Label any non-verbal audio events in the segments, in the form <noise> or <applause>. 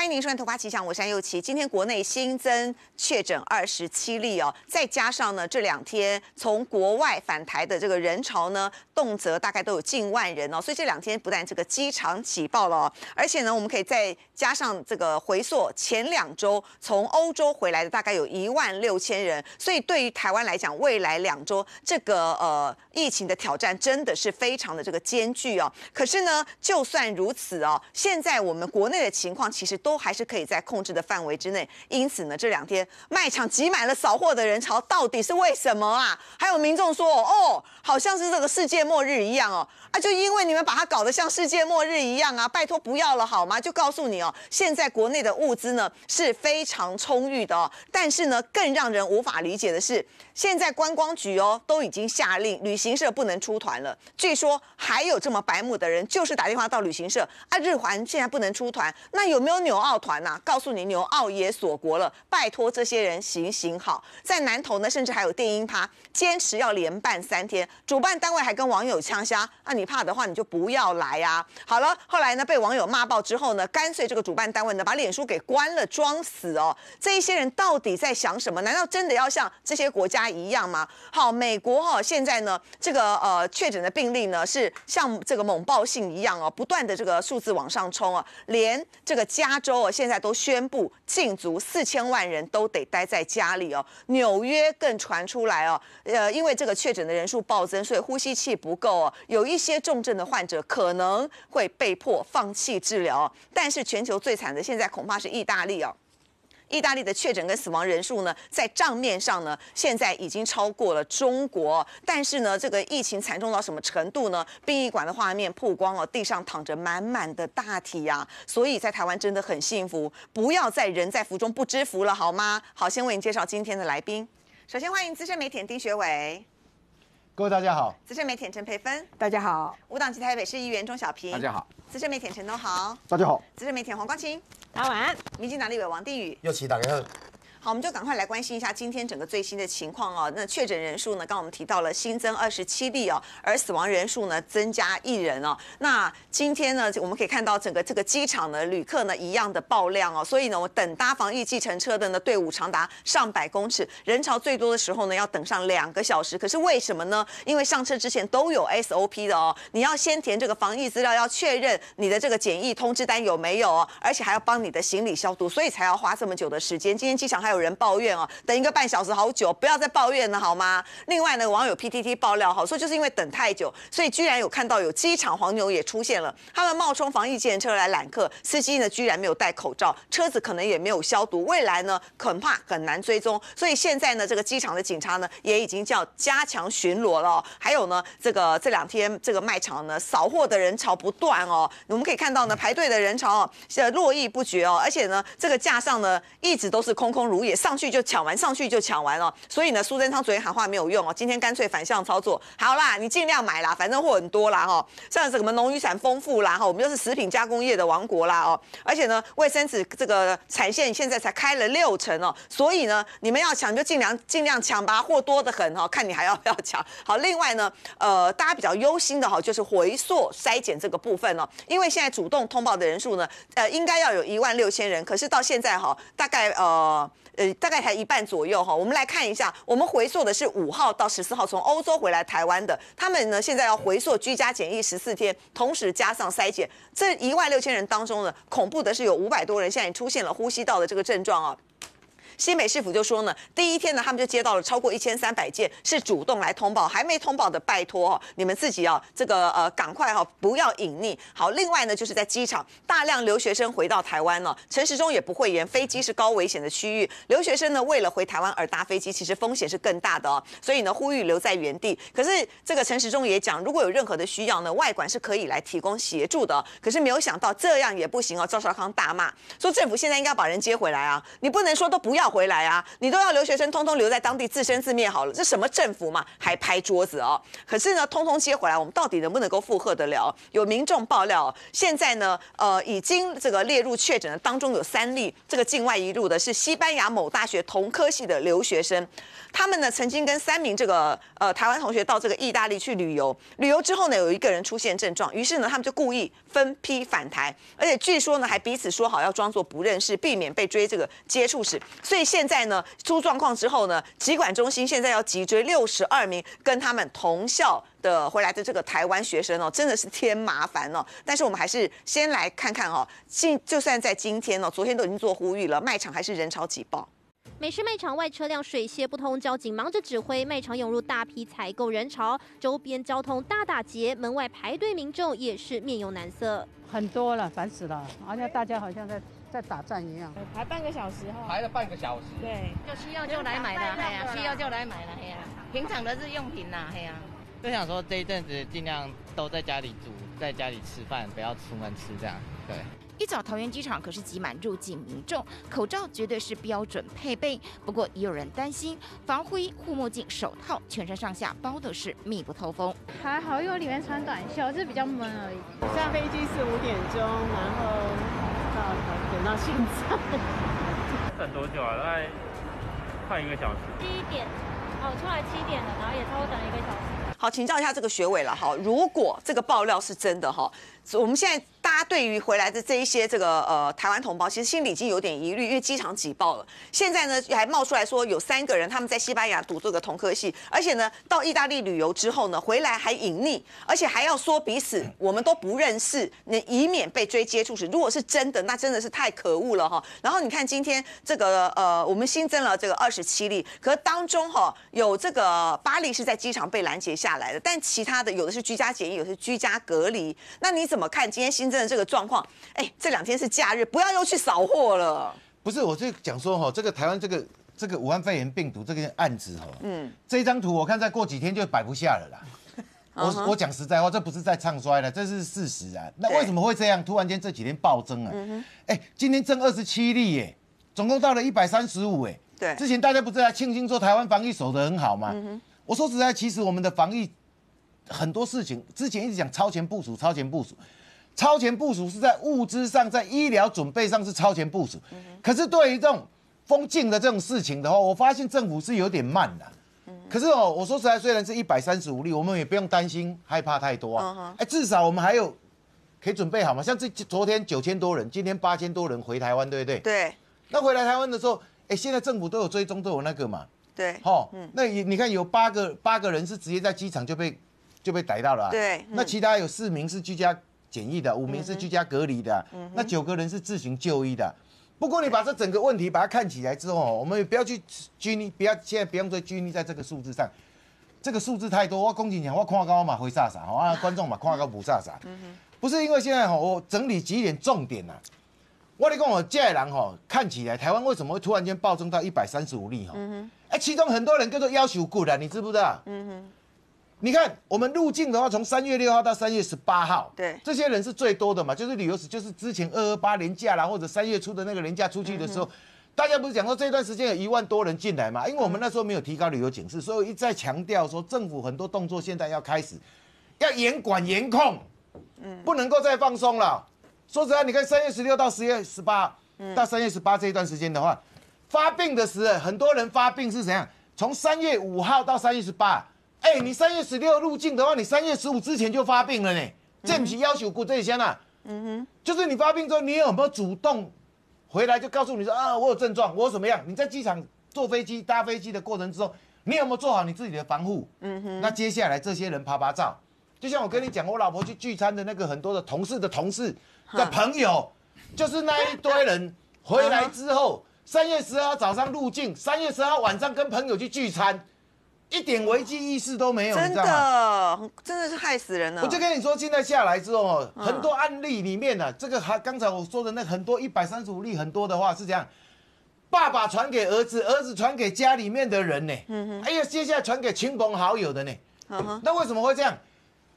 欢迎您收看《突发奇想》，我是安佑琪。今天国内新增确诊二十七例哦，再加上呢这两天从国外返台的这个人潮呢，动辄大概都有近万人哦，所以这两天不但这个机场挤爆了哦，而且呢我们可以再加上这个回溯前两周从欧洲回来的大概有一万六千人，所以对于台湾来讲，未来两周这个呃疫情的挑战真的是非常的这个艰巨哦。可是呢，就算如此哦，现在我们国内的情况其实都。都还是可以在控制的范围之内，因此呢，这两天卖场挤满了扫货的人潮，到底是为什么啊？还有民众说，哦，好像是这个世界末日一样哦，啊，就因为你们把它搞得像世界末日一样啊，拜托不要了好吗？就告诉你哦，现在国内的物资呢是非常充裕的哦，但是呢，更让人无法理解的是，现在观光局哦都已经下令旅行社不能出团了，据说还有这么白目的人，就是打电话到旅行社啊，日环现在不能出团，那有没有纽？澳团呐，告诉你纽澳也锁国了，拜托这些人行行好。在南投呢，甚至还有电音趴，坚持要连办三天。主办单位还跟网友呛虾，那你怕的话，你就不要来呀。好了，后来呢，被网友骂爆之后呢，干脆这个主办单位呢，把脸书给关了，装死哦。这一些人到底在想什么？难道真的要像这些国家一样吗？好，美国哈，现在呢，这个呃确诊的病例呢，是像这个猛暴性一样哦，不断的这个数字往上冲啊，连这个加州。哦现在都宣布禁足，四千万人都得待在家里哦。纽约更传出来哦，呃，因为这个确诊的人数暴增，所以呼吸器不够哦，有一些重症的患者可能会被迫放弃治疗。但是全球最惨的现在恐怕是意大利哦。意大利的确诊跟死亡人数呢，在账面上呢，现在已经超过了中国。但是呢，这个疫情惨重到什么程度呢？殡仪馆的画面曝光了，地上躺着满满的大体呀。所以在台湾真的很幸福，不要再人在福中不知福了，好吗？好，先为你介绍今天的来宾。首先欢迎资深媒体丁学伟，各位大家好。资深媒体陈培芬，大家好。无党籍台北市议员钟小平，大家好。资深媒体陈东豪，大家好。资深媒体黄光清。大家晚安，民进党立委王定宇，又起打个。好，好我们就赶快来关心一下今天整个最新的情况哦。那确诊人数呢？刚刚我们提到了新增二十七例哦，而死亡人数呢增加一人哦。那今天呢，我们可以看到整个这个机场的旅客呢一样的爆量哦。所以呢，我等搭防疫计程车的呢队伍长达上百公尺，人潮最多的时候呢要等上两个小时。可是为什么呢？因为上车之前都有 SOP 的哦，你要先填这个防疫资料，要确认你的这个检疫通知单有没有哦，而且还要帮你的行李消毒，所以才要花这么久的时间。今天机场还还有人抱怨哦。等一个半小时好久，不要再抱怨了好吗？另外呢，网友 PTT 爆料，好说就是因为等太久，所以居然有看到有机场黄牛也出现了，他们冒充防疫检车来揽客，司机呢居然没有戴口罩，车子可能也没有消毒，未来呢恐怕很难追踪。所以现在呢，这个机场的警察呢也已经叫加强巡逻了。还有呢，这个这两天这个卖场呢扫货的人潮不断哦，我们可以看到呢排队的人潮哦，呃络绎不绝哦，而且呢这个架上呢一直都是空空如也，上去就抢。完上去就抢完了，所以呢，苏贞昌昨天喊话没有用哦，今天干脆反向操作，好啦，你尽量买啦，反正货很多啦哈，像什么农渔产丰富啦哈，我们又是食品加工业的王国啦哦，而且呢，卫生纸这个产线现在才开了六成哦，所以呢，你们要抢就尽量尽量抢吧，货多的很哈，看你还要不要抢。好，另外呢，呃，大家比较忧心的哈，就是回溯筛检这个部分哦，因为现在主动通报的人数呢，呃，应该要有一万六千人，可是到现在哈，大概呃。呃，大概才一半左右哈。我们来看一下，我们回溯的是五号到十四号从欧洲回来台湾的，他们呢现在要回溯居家检疫十四天，同时加上筛检。这一万六千人当中呢，恐怖的是有五百多人现在出现了呼吸道的这个症状啊。新北市府就说呢，第一天呢，他们就接到了超过一千三百件是主动来通报，还没通报的拜托哦，你们自己啊，这个呃赶快哈，不要隐匿。好，另外呢，就是在机场大量留学生回到台湾了，陈时中也不会言，飞机是高危险的区域，留学生呢为了回台湾而搭飞机，其实风险是更大的哦，所以呢呼吁留在原地。可是这个陈时中也讲，如果有任何的需要呢，外管是可以来提供协助的。可是没有想到这样也不行哦，赵少康大骂说政府现在应该把人接回来啊，你不能说都不要。回来啊，你都要留学生通通留在当地自生自灭好了，这什么政府嘛，还拍桌子哦。可是呢，通通接回来，我们到底能不能够负荷得了？有民众爆料，现在呢，呃，已经这个列入确诊的当中有三例，这个境外一入的是西班牙某大学同科系的留学生，他们呢曾经跟三名这个呃台湾同学到这个意大利去旅游，旅游之后呢，有一个人出现症状，于是呢，他们就故意分批返台，而且据说呢，还彼此说好要装作不认识，避免被追这个接触史。所以现在呢，出状况之后呢，疾管中心现在要急追六十二名跟他们同校的回来的这个台湾学生哦，真的是添麻烦哦。但是我们还是先来看看哦，今就算在今天哦，昨天都已经做呼吁了，卖场还是人潮挤爆。美食卖场外车辆水泄不通，交警忙着指挥，卖场涌入大批采购人潮，周边交通大打劫，门外排队民众也是面有难色。很多了，烦死了，好像大家好像在在打仗一样。排半个小时哈，排了半个小时。对，就需要就来买了，哎呀，需要就来买了，哎呀，平常的日用品呐，哎呀。就想说这一阵子尽量都在家里煮，在家里吃饭，不要出门吃这样。对。一早桃园机场可是挤满入境民众，口罩绝对是标准配备。不过也有人担心，防护衣、护目镜、手套，全身上下包的是密不透风。还好，因为我里面穿短袖，就是比较闷而已。下飞机是五点钟，然后到等到现在。等多久啊？大概快一个小时。七点，哦，出来七点了，然后也差不多等了一个小时。好，请教一下这个学委了哈，如果这个爆料是真的哈，我们现在。大家对于回来的这一些这个呃台湾同胞，其实心里已经有点疑虑，因为机场挤爆了。现在呢，还冒出来说有三个人他们在西班牙读这个同科系，而且呢到意大利旅游之后呢，回来还隐匿，而且还要说彼此我们都不认识，那以免被追接触史。如果是真的，那真的是太可恶了哈。然后你看今天这个呃，我们新增了这个二十七例，可当中哈有这个八例是在机场被拦截下来的，但其他的有的是居家检疫，有的是居家隔离。那你怎么看今天新？增这个状况，哎，这两天是假日，不要又去扫货了。不是，我就讲说哈，这个台湾这个这个武汉肺炎病毒这个案子哈，嗯，这张图我看再过几天就摆不下了啦。我我讲实在话，这不是在唱衰了，这是事实啊。那为什么会这样？突然间这几天暴增啊？哎，今天增二十七例耶，总共到了一百三十五哎。对，之前大家不是在庆幸说台湾防疫守得很好吗？我说实在，其实我们的防疫很多事情之前一直讲超前部署，超前部署。超前部署是在物资上，在医疗准备上是超前部署，可是对于这种封禁的这种事情的话，我发现政府是有点慢的。可是哦，我说实在，虽然是一百三十五例，我们也不用担心害怕太多啊。哎，至少我们还有可以准备好嘛。像这昨天九千多人，今天八千多人回台湾，对不对？对。那回来台湾的时候，哎，现在政府都有追踪，都有那个嘛。对。好，那你你看有八个八个人是直接在机场就被就被逮到了。对。那其他有四名是居家。检疫的五名是居家隔离的，那九个人是自行就医的。不过你把这整个问题把它看起来之后，我们也不要去拘泥，不要现在不用再拘泥在这个数字上。这个数字太多，我公警讲我看高嘛会傻傻，啊观众嘛看高不傻傻。不是因为现在哈，我整理几点重点呐。我你讲我这人哈，看起来台湾为什么会突然间暴增到一百三十五例哈？哎，其中很多人叫做要求过的，你知不知道？嗯哼。你看，我们入境的话，从三月六号到三月十八号，对，这些人是最多的嘛，就是旅游史，就是之前二二八年假啦，或者三月初的那个年假出去的时候，大家不是讲说这段时间有一万多人进来嘛？因为我们那时候没有提高旅游警示，所以一再强调说，政府很多动作现在要开始，要严管严控，嗯，不能够再放松了。说实在，你看三月十六到十月十八，到三月十八这一段时间的话，发病的时候，很多人发病是怎样？从三月五号到三月十八。哎，你三月十六入境的话，你三月十五之前就发病了呢。这不是要求过这些呐？嗯哼，就是你发病之后，你有没有主动回来就告诉你说啊，我有症状，我怎么样？你在机场坐飞机、搭飞机的过程之中，你有没有做好你自己的防护？嗯哼。那接下来这些人拍拍照，就像我跟你讲，我老婆去聚餐的那个很多的同事的同事的朋友，就是那一堆人回来之后，三月十号早上入境，三月十号晚上跟朋友去聚餐。一点危机意识都没有，真的，真的是害死人了。我就跟你说，现在下来之后，很多案例里面呢，这个还刚才我说的那很多一百三十五例很多的话是这样，爸爸传给儿子，儿子传给家里面的人呢，嗯哼，哎呀，接下来传给亲朋好友的呢，嗯哼，那为什么会这样？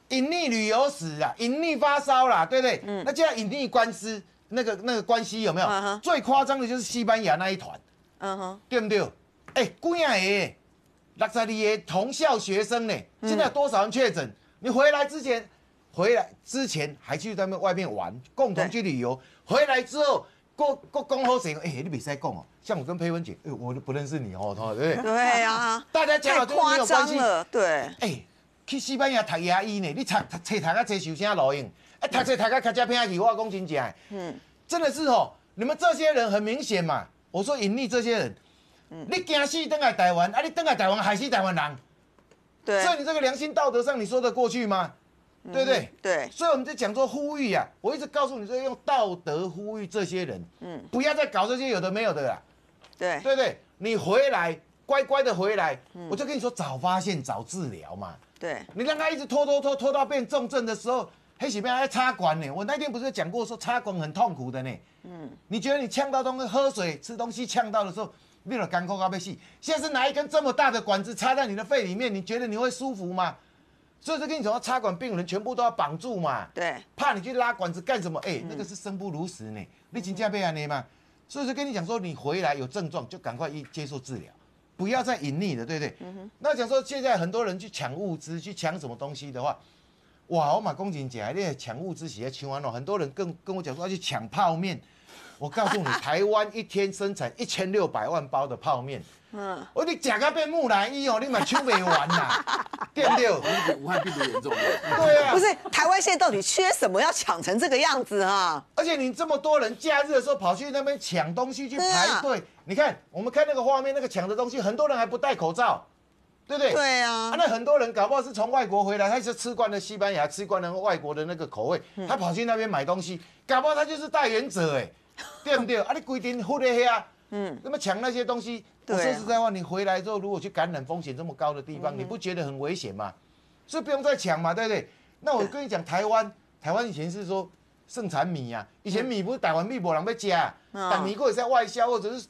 隐匿旅游史啊，隐匿发烧啦，对不对？嗯，那这样隐匿官司，那个那个关系有没有？最夸张的就是西班牙那一团。嗯哼，对不对？哎，几啊个六十二个同校学生呢？现在有多少人确诊？你回来之前，回来之前还去他们外面玩，共同去旅游，回来之后，过过讲好谁？哎，你别再讲哦。像我跟佩文姐，哎，我都不认识你哦，对不对？<laughs> 对啊，大家讲太了都没夸有关系。了，对，哎，去西班牙读牙医呢，你读读册读啊，这受啥路用？哎，读册读啊，卡加偏去，我讲真正的，嗯，真的是哦，你们这些人很明显嘛。我说隐匿这些人，嗯你惊死登来台湾，啊，你登来台湾害死台湾人，对，所以你这个良心道德上你说得过去吗？对不对？对，所以我们在讲说呼吁啊，我一直告诉你说用道德呼吁这些人，嗯，不要再搞这些有的没有的啦。对，对不对？你回来乖乖的回来，嗯我就跟你说早发现早治疗嘛。对，你让他一直拖拖拖拖到变重症的时候，黑喜病还插管呢。我那天不是讲过说插管很痛苦的呢。嗯，你觉得你呛到东西，喝水吃东西呛到的时候，你有干口高被细。现在是拿一根这么大的管子插在你的肺里面，你觉得你会舒服吗？所以就跟你讲，插管病人全部都要绑住嘛。对，怕你去拉管子干什么？哎、那个是生不如死呢。你请假被安尼吗？所以就跟你讲说，你回来有症状就赶快一接受治疗，不要再隐匿了，对不对？那讲说现在很多人去抢物资，去抢什么东西的话，哇，我马公瑾姐，你抢物资写在抢完了，很多人跟跟我讲说要去抢泡面。我告诉你，台湾一天生产一千六百万包的泡面。嗯，我你假个变木乃伊哦，你买秋没完呐，<laughs> 对不对？武汉病毒严重了。对啊，不是台湾现在到底缺什么要抢成这个样子啊？而且你这么多人假日的时候跑去那边抢东西去排队，你看我们看那个画面，那个抢的东西，很多人还不戴口罩，对不对？对啊，那很多人搞不好是从外国回来，他是吃惯了西班牙，吃惯了外国的那个口味，他跑去那边买东西，搞不好他就是代言者哎，<laughs> 对不对？啊，你规定忽略黑啊，嗯，那么抢那些东西，我说实在话，你回来之后如果去感染风险这么高的地方，你不觉得很危险吗？所以不用再抢嘛，对不对？那我跟你讲，台湾 <laughs> 台湾以前是说盛产米啊，以前米不是台湾米没人要加，嗯但米过也在外销或者是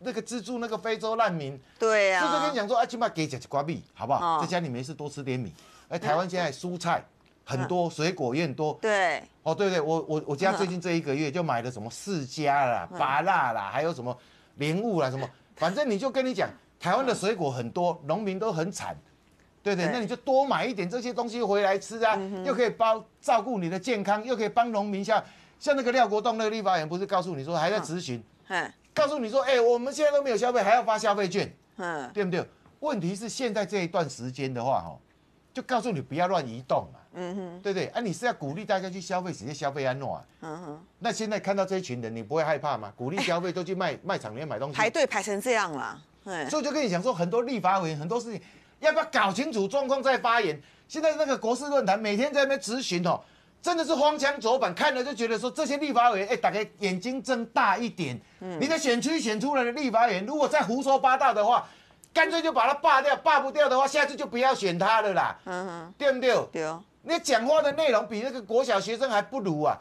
那个资助那个非洲难民，对所以就跟啊你，讲说，啊，起码给几瓜米，好不好？哦在家里没事多吃点米。哎，台湾现在蔬菜很多，水果也很多。对，哦，对对，我我我家最近这一个月就买了什么释迦啦、芭辣啦，还有什么莲雾啦，什么，反正你就跟你讲，台湾的水果很多，农民都很惨。对对，对那你就多买一点这些东西回来吃啊，又可以包照顾你的健康，又可以帮农民像像那个廖国栋那个立法员不是告诉你说还在咨询，嗯告诉你说，哎，我们现在都没有消费，还要发消费券。嗯，对不对？问题是现在这一段时间的话，哦，就告诉你不要乱移动嘛，嗯哼，对不对？啊，你是要鼓励大家去消费，直接消费安诺啊。嗯哼，那现在看到这一群人，你不会害怕吗？鼓励消费都去卖 <laughs> 卖场里面买东西，排队排成这样了，嗯，所以就跟你讲说，很多立法委员很多事情要不要搞清楚状况再发言。现在那个国事论坛每天在那边咨询哦，真的是荒腔走板，看了就觉得说这些立法委员，哎，大家眼睛睁大一点。你的选区选出来的立法委员，如果再胡说八道的话，干脆就把他罢掉，罢不掉的话，下次就不要选他了啦，嗯哼，对不对？对哦，你讲话的内容比那个国小学生还不如啊！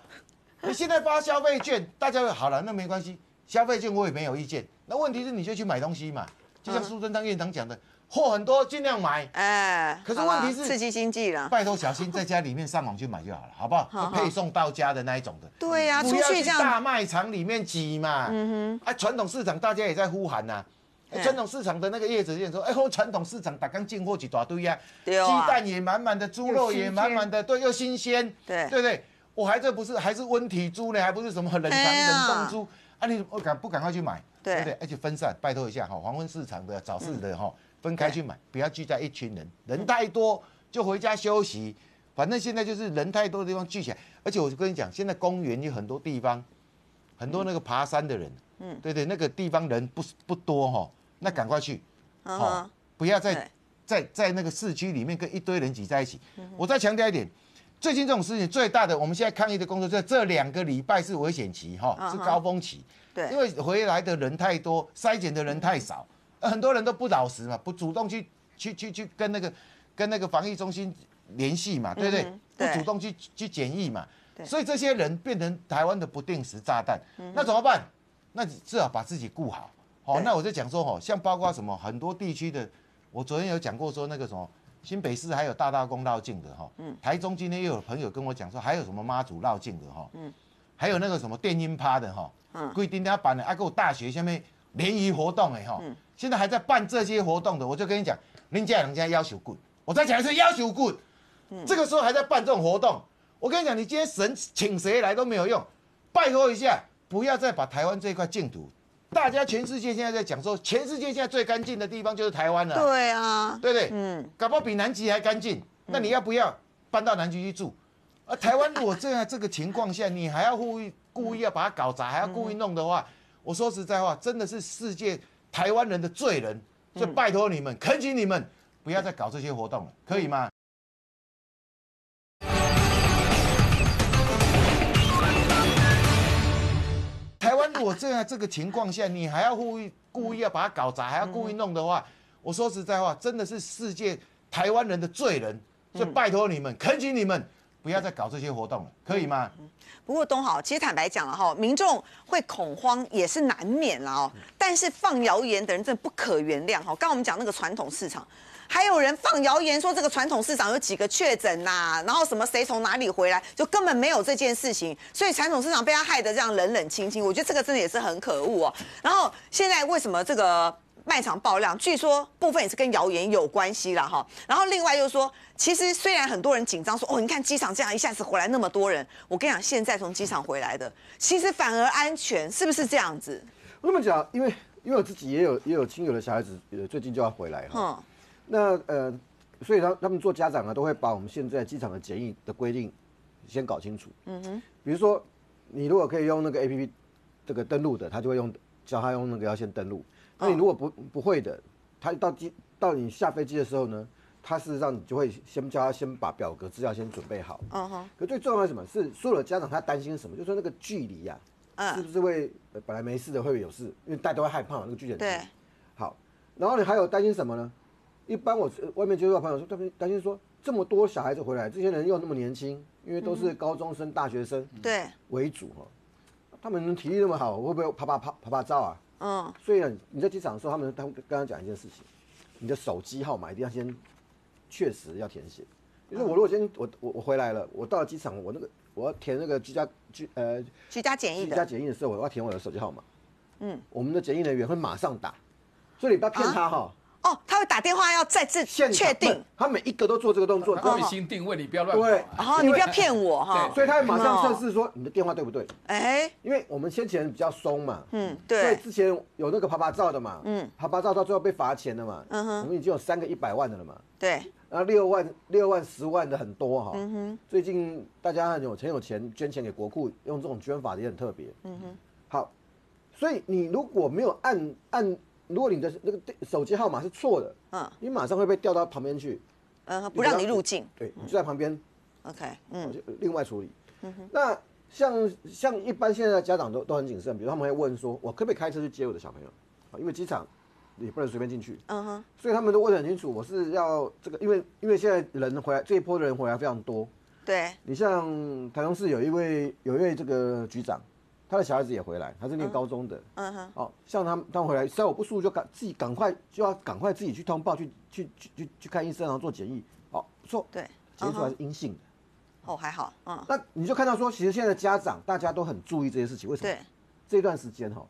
你现在发消费券，大家会好了，那没关系，消费券我也没有意见。那问题是你就去买东西嘛，就像苏贞昌院长讲的，货很多，尽量买。哎，可是问题是刺激经济了，拜托小心在家里面上网去买就好了，好不好？配送到家的那一种的。对呀，出不要去这样，大卖场里面挤嘛。嗯哼啊，传统市场大家也在呼喊呐、嗯传统市场的那个业者也说，哎，我传统市场打刚进货几大堆呀、鸡蛋也满满的，猪肉也满满的，对，又新鲜，对对不对？我还这不是还是温体猪呢，还不是什么冷藏冷冻猪啊？你我赶不赶快去买？对不对？而且分散，拜托一下哈，黄昏市场的、早市的哈，分开去买，不要聚在一群人，人太多就回家休息。反正现在就是人太多的地方聚起来，而且我就跟你讲，现在公园有很多地方，很多那个爬山的人，嗯，对对，那个地方人不不多哈，那赶快去，好、不要再在在那个市区里面跟一堆人挤在一起。我再强调一点，最近这种事情最大的，我们现在抗议的工作，在这两个礼拜是危险期哈，是高峰期。对。因为回来的人太多，筛检的人太少，呃很多人都不老实嘛，不主动去去去去跟那个跟那个防疫中心联系嘛，对不对？不主动去去检疫嘛。对，所以这些人变成台湾的不定时炸弹，那怎么办？那你至少把自己顾好。好、对。那我就讲说，哦，像包括什么很多地区的，我昨天有讲过说那个什么新北市还有大大公绕境的哈，嗯。台中今天又有朋友跟我讲说还有什么妈祖绕境的哈，嗯。还有那个什么电音趴的哈，嗯。规定要办的，啊，还有大学下面联谊活动哎哈，现在还在办这些活动的，我就跟你讲，人家人家要求 good，，我再讲一次要求 good，嗯，这个时候还在办这种活动，我跟你讲，你今天神请谁来都没有用，拜托一下，不要再把台湾这一块净土，大家全世界现在在讲说，全世界现在最干净的地方就是台湾了，对啊，对不对？嗯，搞不好比南极还干净，那你要不要搬到南极去住？而台湾如果这样这个情况下，你还要故意故意要把它搞砸，还要故意弄的话，我说实在话，真的是世界台湾人的罪人，所以拜托你们，恳请你们不要再搞这些活动了，可以吗？果这样这个情况下，你还要故意故意要把它搞砸，还要故意弄的话，我说实在话，真的是世界台湾人的罪人，所以拜托你们，恳请你们不要再搞这些活动了，可以吗？不过东豪，其实坦白讲了哈，民众会恐慌也是难免了哦。但是放谣言的人真的不可原谅哈。刚刚我们讲那个传统市场，还有人放谣言说这个传统市场有几个确诊呐，然后什么谁从哪里回来，就根本没有这件事情。所以传统市场被他害得这样冷冷清清，我觉得这个真的也是很可恶哦。然后现在为什么这个？卖场爆量，据说部分也是跟谣言有关系了哈。然后另外又说，其实虽然很多人紧张说，哦，你看机场这样一下子回来那么多人，我跟你讲，现在从机场回来的，其实反而安全，是不是这样子？我这么讲，因为因为我自己也有也有亲友的小孩子，最近就要回来哈。那呃，所以他他们做家长啊，都会把我们现在机场的检疫的规定先搞清楚。嗯哼。比如说，你如果可以用那个 A P P 这个登录的，他就会用教他用那个要先登录。那你如果不不会的，他到机到你下飞机的时候呢，他事实上你就会先叫他先把表格资料先准备好。嗯哼。可最重要的什么是所有的家长他担心什么？就是说那个距离呀，是不是会本来没事的会有事？因为大家都会害怕那个距离。对。好，然后你还有担心什么呢？一般我外面接触到朋友说，他们担心说这么多小孩子回来，这些人又那么年轻，因为都是高中生、大学生对为主哈，他们体力那么好，会不会拍拍拍拍拍照啊？嗯，所以呢，你在机场的时候，他们他们刚刚讲一件事情，你的手机号码一定要先确实要填写。就是我如果今天我我我回来了，我到了机场，我那个我要填那个居家居呃居家检疫居家检疫的时候，我要填我的手机号码。嗯，我们的检疫人员会马上打，所以你不要骗他哈。哦，他会打电话要再次确定，他每一个都做这个动作，卫星定位，你不要乱对，哦，你不要骗我哈。所以他会马上测试说你的电话对不对？哎，因为我们先前比较松嘛，嗯，对，所以之前有那个爬爬照的嘛，嗯，爬爬照到最后被罚钱了嘛，嗯哼，我们已经有三个一百万的了嘛，对，然后六万六万十万的很多哈，嗯哼，最近大家很有很有钱捐钱给国库，用这种捐法也很特别，嗯哼，好，所以你如果没有按按。如果你的那个手机号码是错的，嗯，你马上会被调到旁边去，嗯，不让你入境，对，你就在旁边，OK，嗯，另外处理。嗯哼，那像像一般现在的家长都都很谨慎，比如他们会问说，我可不可以开车去接我的小朋友？啊，因为机场也不能随便进去，嗯哼，所以他们都问得很清楚，我是要这个，因为因为现在人回来这一波的人回来非常多，对，你像台中市有一位有一位这个局长。他的小孩子也回来，他是念高中的。嗯哼。哦，像他们，他们回来，只要我不舒服，就赶自己赶快就要赶快自己去通报，去去去去去看医生，然后做检疫。哦，不错。对。检出来是阴性的。哦，还好。嗯。那你就看到说，其实现在的家长大家都很注意这些事情，为什么？对。这段时间哈，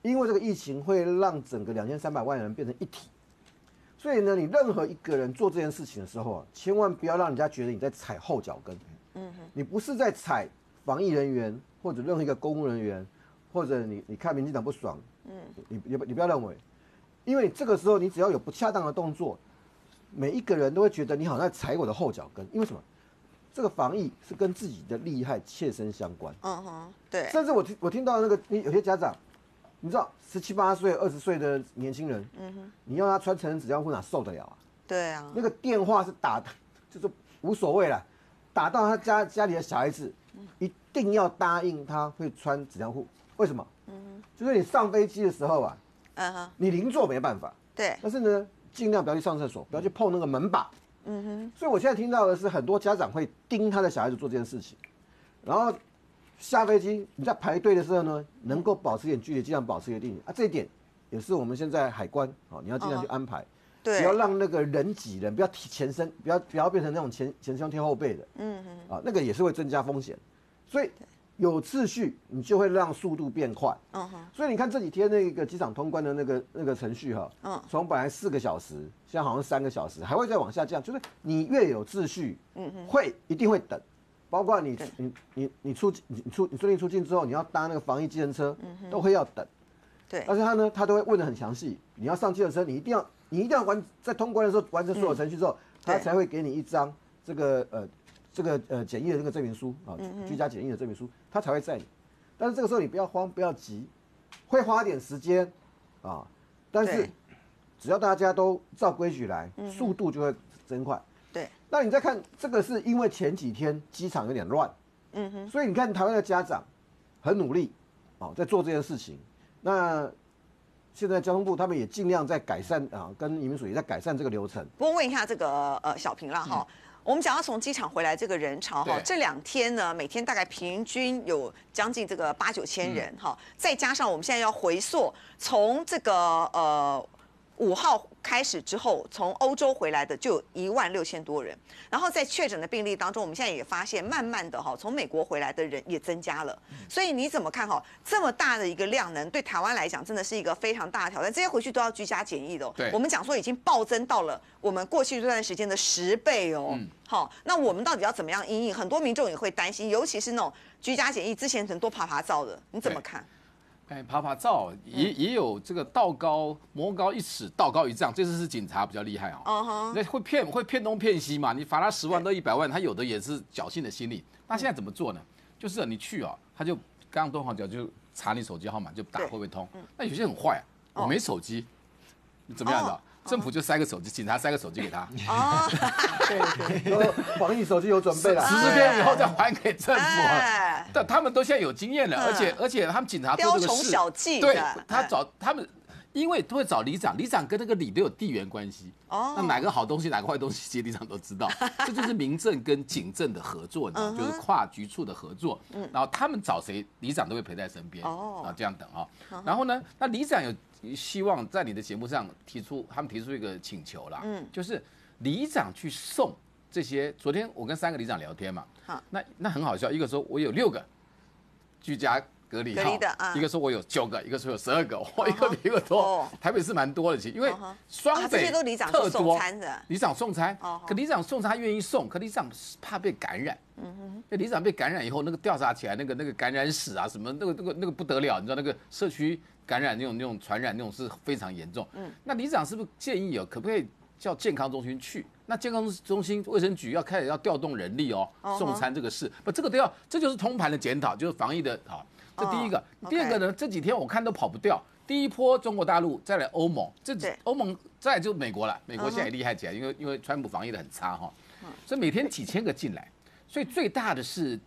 因为这个疫情会让整个两千三百万人变成一体，所以呢，你任何一个人做这件事情的时候啊，千万不要让人家觉得你在踩后脚跟。嗯哼。你不是在踩防疫人员。或者任何一个公务人员，或者你你看民进党不爽，嗯，你你你不要认为，因为这个时候你只要有不恰当的动作，每一个人都会觉得你好像在踩我的后脚跟，因为什么？这个防疫是跟自己的利害切身相关。嗯哼，对。甚至我听我听到那个你有些家长，你知道十七八岁、二十岁的年轻人，嗯哼，你要他穿成人纸尿裤哪受得了啊？对啊。那个电话是打，就是无所谓了，打到他家家里的小孩子。一定要答应他会穿纸尿裤，为什么？嗯，就是你上飞机的时候啊，嗯哼，你邻座没办法，对，但是呢，尽量不要去上厕所，不要去碰那个门把，嗯哼。所以我现在听到的是很多家长会盯他的小孩子做这件事情，然后下飞机你在排队的时候呢，能够保持一点距离，尽量保持一定啊，这一点也是我们现在海关啊，你要尽量去安排。对，不要让那个人挤人，不要提前身，不要不要变成那种前前胸贴后背的，嗯嗯，啊，那个也是会增加风险，所以有秩序，你就会让速度变快。嗯哼，所以你看这几天那个机场通关的那个那个程序哈，嗯。从本来四个小时，现在好像三个小时，还会再往下降。就是你越有秩序，嗯哼，会一定会等，包括你你你你出你你出你顺利出境之后，你要搭那个防疫计程车，都会要等。对，但是他呢，他都会问的很详细。你要上计程车，你一定要你一定要完在通关的时候完成所有程序之后，他才会给你一张这个呃这个呃检疫的这个证明书啊居家检疫的证明书，他才会载你。但是这个时候你不要慌，不要急，会花点时间啊，但是只要大家都照规矩来速度就会增快。对，那你再看这个是因为前几天机场有点乱，嗯哼，所以你看台湾的家长很努力哦，在做这件事情。那现在交通部他们也尽量在改善啊，跟移民署也在改善这个流程。不过问一下这个呃小平啦哈。我们讲要从机场回来这个人潮哈对，这两天呢，每天大概平均有将近这个八九千人哈，再加上我们现在要回溯从这个呃五号开始之后，从欧洲回来的就有一万六千多人，然后在确诊的病例当中，我们现在也发现，慢慢的哈，从美国回来的人也增加了。所以你怎么看哈？这么大的一个量能，对台湾来讲真的是一个非常大的挑战。这些回去都要居家检疫的、哦。对我们讲说已经暴增到了我们过去这段时间的十倍哦。嗯好，那我们到底要怎么样应应？很多民众也会担心，尤其是那种居家检疫之前很多爬爬照的，你怎么看？哎，爬爬照也嗯也有这个道高魔高一尺，道高一丈，这次是警察比较厉害哦。嗯哼，那会骗会骗东骗西嘛？你罚他十万到一百万，他有的也是侥幸的心理。那现在怎么做呢？就是你去哦，他就刚刚东航讲就查你手机号码，就打对会不会通。那有些很坏啊，我哦没手机，你怎么样哦的？政府就塞个手机，警察塞个手机给他，哦，说防疫手机有准备了，十四天以后再还给政府但他们都现在有经验了，嗯而且而且他们警察做雕虫这个事，小技对，他哎找他们，因为都会找里长，里长跟那个里都有地缘关系。哦那哪个好东西，哪个坏东西，其实里长都知道。<laughs> 这就是民政跟警政的合作，你知道就是跨局处的合作。然后他们找谁，里长都会陪在身边。哦啊，这样等啊。然后呢，那里长有希望在你的节目上提出，他们提出一个请求啦，嗯就是里长去送这些。昨天我跟三个里长聊天嘛好，那那很好笑，一个说我有六个居家隔离号隔离的啊一个说我有九个，一个说有十二个，我一个比一个多哦。台北是蛮多的，其实因为双北都里长去送餐的里长送餐哦，可里长送餐他愿意送，可里长怕被感染。嗯哼，那里长被感染以后，那个调查起来，那个那个感染史啊，什么那个那个那个不得了，你知道那个社区感染那种那种传染那种是非常严重。嗯，那里长是不是建议有，可不可以叫健康中心去？那健康中心卫生局要开始要调动人力哦哦，送餐这个事，不这个都要，这就是通盘的检讨，就是防疫的好。这第一个，哦第二个呢，这几天我看都跑不掉。第一波中国大陆，再来欧盟，这欧盟再就美国了。美国现在也厉害起来，因为因为川普防疫的很差哈，所以每天几千个进来，所以最大的是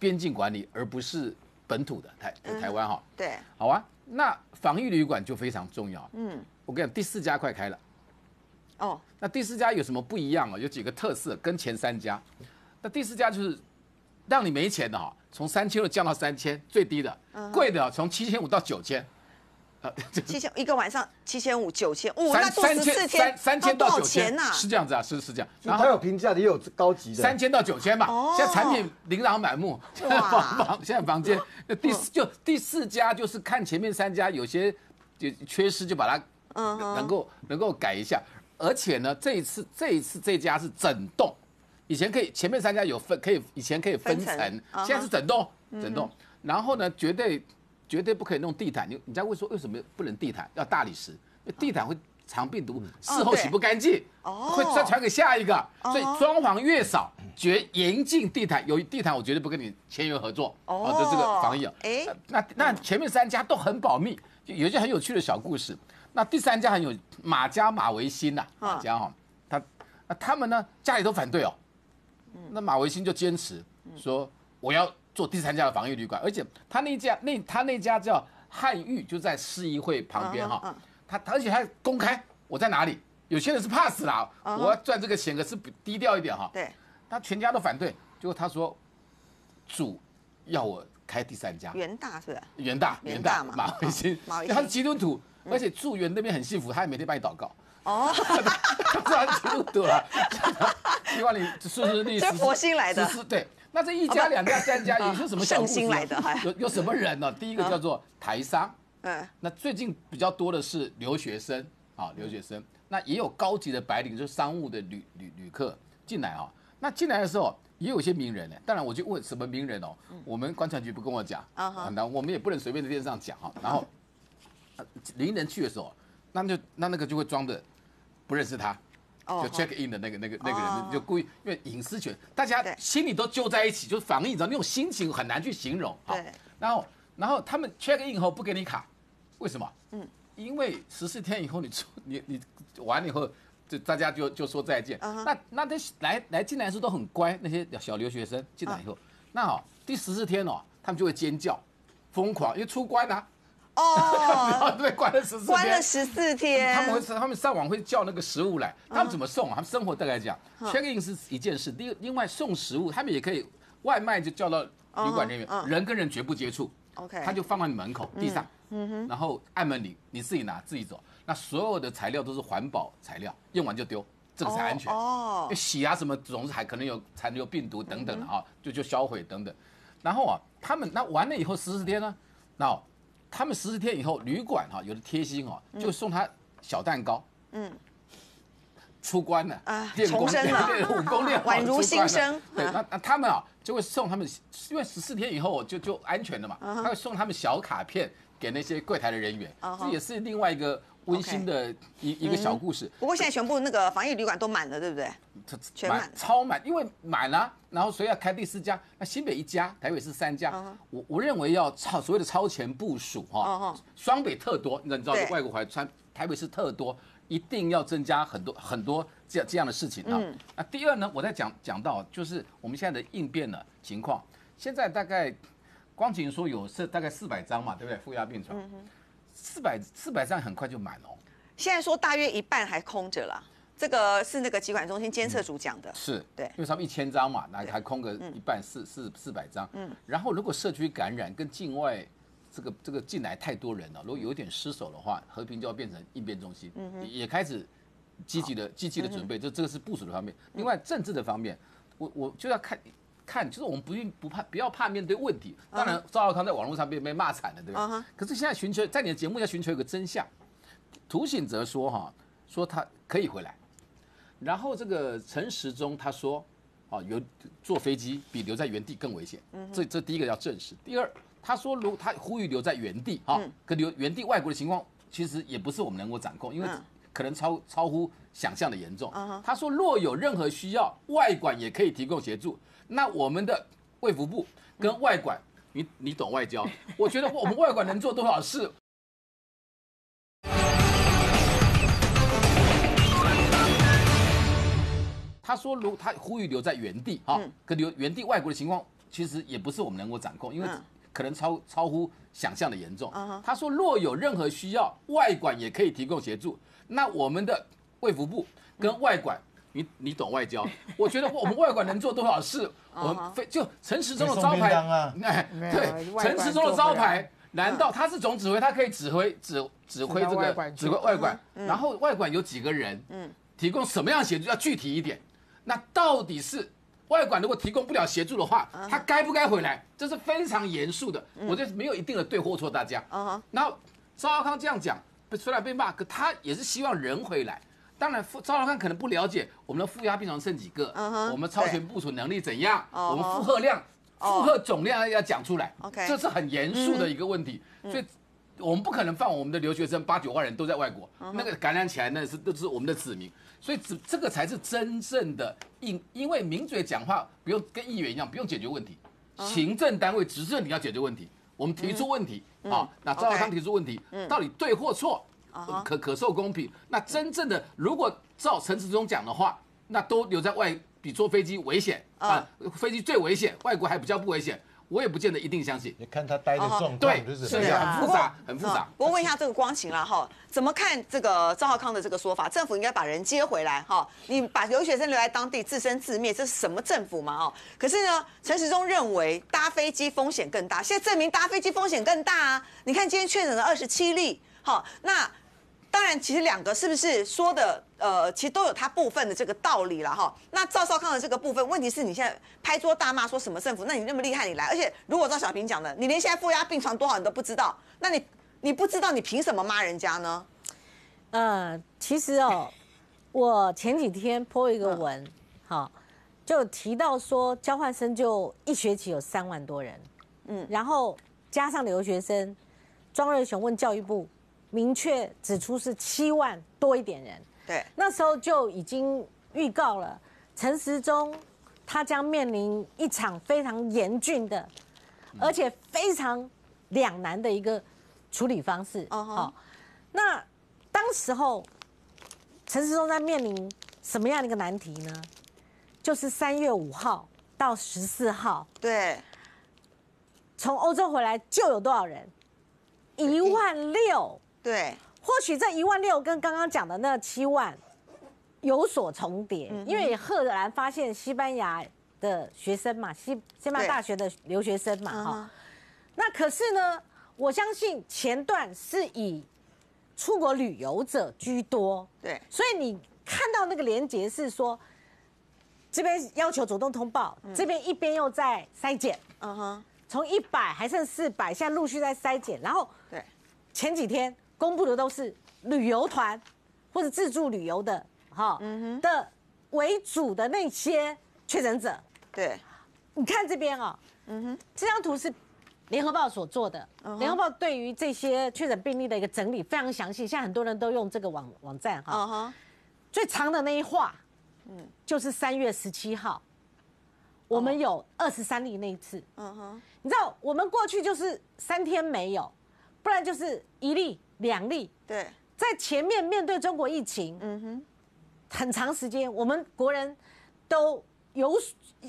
边境管理，而不是本土的台嗯台湾哈。对，好啊，那防疫旅馆就非常重要。嗯，我跟你讲，第四家快开了。哦，那第四家有什么不一样哦？有几个特色跟前三家。那第四家就是让你没钱的哈，从三千六降到三千，最低的，嗯贵的哦从七千五到九千。呃，<laughs> 七千一个晚上七千五九千，哦，那三四千天三三千到九千钱呐？是这样子啊，是是这样。然后有平价的，也有高级的。三千到九千嘛哦，现在产品琳琅满目，<laughs> 现在房房现在房间那第四就第四家就是看前面三家有些就缺失，就把它嗯能够能够改一下。而且呢，这一次这一次这家是整栋，以前可以前面三家有分可以以前可以分层现在是整栋整栋。然后呢，绝对绝对不可以弄地毯。你你在问说为什么不能地毯？要大理石，因为地毯会藏病毒，事后洗不干净，哦会再传给下一个。哦所以装潢越少，绝严禁地毯。有地毯，我绝对不跟你签约合作。哦就这个防疫啊。哎呃那那前面三家都很保密，有一些很有趣的小故事。那第三家很有马家马维新呐，嗯马家哈，他那他们呢家里都反对哦。那马维新就坚持说我要做第三家的防疫旅馆，而且他那家那他那家叫汉玉，就在市议会旁边哈嗯嗯。他而且他公开我在哪里。有些人是怕死啦，嗯我要赚这个钱，可是低调一点哈。对，他全家都反对，结果他说主要我开第三家，元大是不是？元大元元大大嘛。马维新嗯马维，新他是基督徒，而且住园那边很幸福，他还每天帮你祷告。哦，他是基督徒了，希望你顺顺利利。这是佛心来的。实施对，那这一家、两家、三家有些什么小故来的有有什么人呢？第一个叫做台商，嗯，那最近比较多的是留学生啊，留学生。那也有高级的白领，就是商务的旅旅旅客进来啊。那进来的时候也有一些名人呢。当然，我就问什么名人哦？我们观察局不跟我讲啊，那我们也不能随便在电视上讲哈。然后名人去的时候，那就那那个就会装的不认识他，就 check in 的那个那个那个人就故意，因为隐私权，大家心里都揪在一起，就是防疫，你知道那种心情很难去形容。对。然后然后他们 check in 后不给你卡，为什么？嗯。因为十四天以后你出你你完了以后，就大家就就说再见。那那这来来进来的时候都很乖，那些小留学生进来以后，那好第十四天哦，他们就会尖叫，疯狂，因为出关啊。哦，<laughs> 对，关了十四天。关了十四天。他们会他们上网会叫那个食物来，他们怎么送？他们生活大概讲，check in 是一件事，另另外送食物，他们也可以外卖就叫到旅馆人员，人跟人绝不接触。OK，他就放在你门口地上。嗯哼，然后按门铃，你自己拿自己走。那所有的材料都是环保材料，用完就丢，这个才安全。哦，洗啊什么总是还可能有残留病毒等等的啊，就就销毁等等。然后啊，他们那完了以后十四天呢，那他们十四天以后旅馆哈有的贴心哦，就送他小蛋糕。嗯，出关了啊，重生了，<laughs> 武功练宛如新生。对，那那他们啊就会送他们，因为十四天以后就就安全了嘛，他会送他们小卡片。给那些柜台的人员，这也是另外一个温馨的一一个小故事。不过现在全部那个防疫旅馆都满了，对不对？全满，超满，因为满了，然后所以要开第四家。那新北一家，台北是三家。我我认为要超所谓的超前部署哈，双北特多，你知道外国怀川台北是特多，一定要增加很多很多这样这样的事情啊。那第二呢，我在讲讲到就是我们现在的应变的情况，现在大概。光景说有是大概四百张嘛，对不对？负压病床，四百四百张很快就满哦。现在说大约一半还空着了，这个是那个疾管中心监测组讲的。是，对，因为他们一千张嘛，那还空个一半四四四百张。嗯。然后如果社区感染跟境外这个这个进来太多人了，如果有点失手的话，和平就要变成应变中心，嗯也开始积极的积极的准备。这这个是部署的方面。另外政治的方面，我我就要看。看，就是我们不用不怕，不要怕面对问题。当然，赵少康在网络上被被骂惨了，对吧？可是现在寻求在你的节目要寻求一个真相。涂醒则说哈，说他可以回来。然后这个陈时中他说，哦，有坐飞机比留在原地更危险。这这第一个要证实。第二，他说如他呼吁留在原地哈，可留原地外国的情况其实也不是我们能够掌控，因为可能超超乎想象的严重。他说若有任何需要，外管也可以提供协助。那我们的卫福部跟外管，你你懂外交？<laughs> 我觉得我们外管能做多少事？他说，如他呼吁留在原地，哈，可留原地外国的情况，其实也不是我们能够掌控，因为可能超超乎想象的严重。他说，若有任何需要，外管也可以提供协助。那我们的卫福部跟外管。你你懂外交？我觉得我们外管能做多少事？我们非就陈时中的招牌，哎，对，陈时中的招牌，难道他是总指挥？他可以指挥指指挥这个指挥外管？然后外管有几个人？嗯，提供什么样协助？要具体一点。那到底是外管如果提供不了协助的话，他该不该回来？这是非常严肃的。我觉得没有一定的对或错，大家。然后赵少康这样讲，虽然被骂，可他也是希望人回来。当然，赵老康可能不了解我们的负压病床剩几个，我们超前部署能力怎样，我们负荷量、负荷总量要讲出来，这是很严肃的一个问题。所以，我们不可能放我们的留学生八九万人都在外国，那个感染起来那是都是我们的子民。所以，这这个才是真正的因，因为名嘴讲话不用跟议员一样，不用解决问题，行政单位执政你要解决问题，我们提出问题啊，那赵老康提出问题，到底对或错？可可受公平，那真正的如果照陈时中讲的话，那都留在外比坐飞机危险啊，飞机最危险，外国还比较不危险，我也不见得一定相信。你看他待的状况，对，是很复杂，很复杂。不过问一下这个光晴了哈，怎么看这个赵浩康的这个说法？政府应该把人接回来哈，你把留学生留在当地自生自灭，这是什么政府嘛？哦，可是呢，陈时中认为搭飞机风险更大，现在证明搭飞机风险更大啊！你看今天确诊了二十七例，好，那。当然，其实两个是不是说的，呃，其实都有它部分的这个道理了哈。那赵少康的这个部分，问题是你现在拍桌大骂说什么政府？那你那么厉害，你来，而且如果赵小平讲的，你连现在负压病床多少你都不知道，那你你不知道，你凭什么骂人家呢？呃，其实哦，我前几天播一个文，好，就提到说交换生就一学期有三万多人，嗯，然后加上留学生，庄瑞雄问教育部，明确指出是七万多一点人，对，那时候就已经预告了陈时中他将面临一场非常严峻的，而且非常两难的一个处理方式，好，那。当时候，陈时中在面临什么样的一个难题呢？就是三月五号到十四号，对，从欧洲回来就有多少人？一万六，对。或许这一万六跟刚刚讲的那七万有所重叠，因为赫然发现西班牙的学生嘛，西西班牙大学的留学生嘛，哈。那可是呢，我相信前段是以。出国旅游者居多，对，所以你看到那个连结是说，这边要求主动通报，这边一边又在筛检，嗯哼，从一百还剩四百，现在陆续在筛检，然后对，前几天公布的都是旅游团或者自助旅游的，哈，嗯的为主的那些确诊者，对，你看这边啊，嗯哼，这张图是。联合报所做的，联合报对于这些确诊病例的一个整理非常详细，现在很多人都用这个网网站哈。最长的那一画，嗯，就是三月十七号，我们有二十三例那一次。嗯哼，你知道我们过去就是三天没有，不然就是一例两例。对，在前面面对中国疫情，嗯哼，很长时间我们国人都。有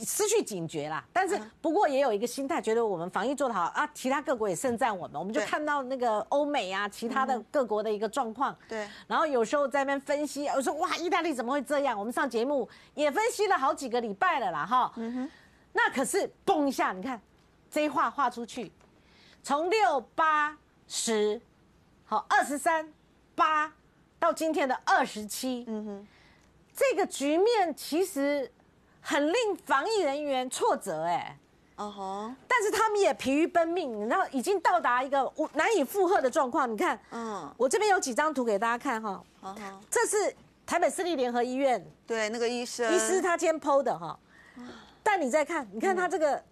失去警觉啦，但是不过也有一个心态，觉得我们防疫做得好啊，其他各国也盛赞我们，我们就看到那个欧美啊，其他的各国的一个状况。对，然后有时候在那边分析，我说哇，意大利怎么会这样？我们上节目也分析了好几个礼拜了啦，哈。嗯哼。那可是嘣一下，你看这一画画出去，从六八十，好二十三八到今天的二十七，嗯哼，这个局面其实。很令防疫人员挫折哎，哦吼！但是他们也疲于奔命，然后已经到达一个难以负荷的状况。你看，嗯，我这边有几张图给大家看哈。这是台北市立联合医院，对，那个医生，医师他先剖的哈。但你再看，你看他这个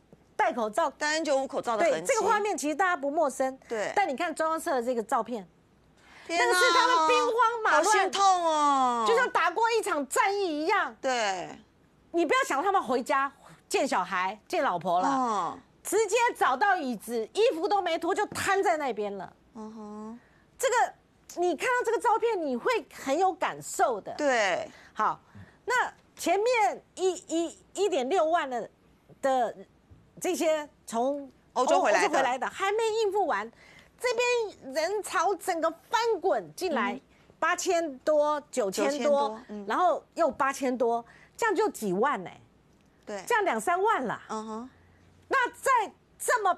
戴口罩、戴 N 九五口罩的痕迹，这个画面其实大家不陌生。对。但你看中央社的这个照片，那个是他们兵荒马乱，痛哦，就像打过一场战役一样。对。你不要想他们回家见小孩、见老婆了，直接找到椅子，衣服都没脱就瘫在那边了。嗯哼，这个你看到这个照片，你会很有感受的。对，好，那前面一一一点六万的的这些从欧洲回来回来的还没应付完，这边人潮整个翻滚进来，八千多、九千多，然后又八千多。这样就几万呢，对，这样两三万了。嗯哼，那在这么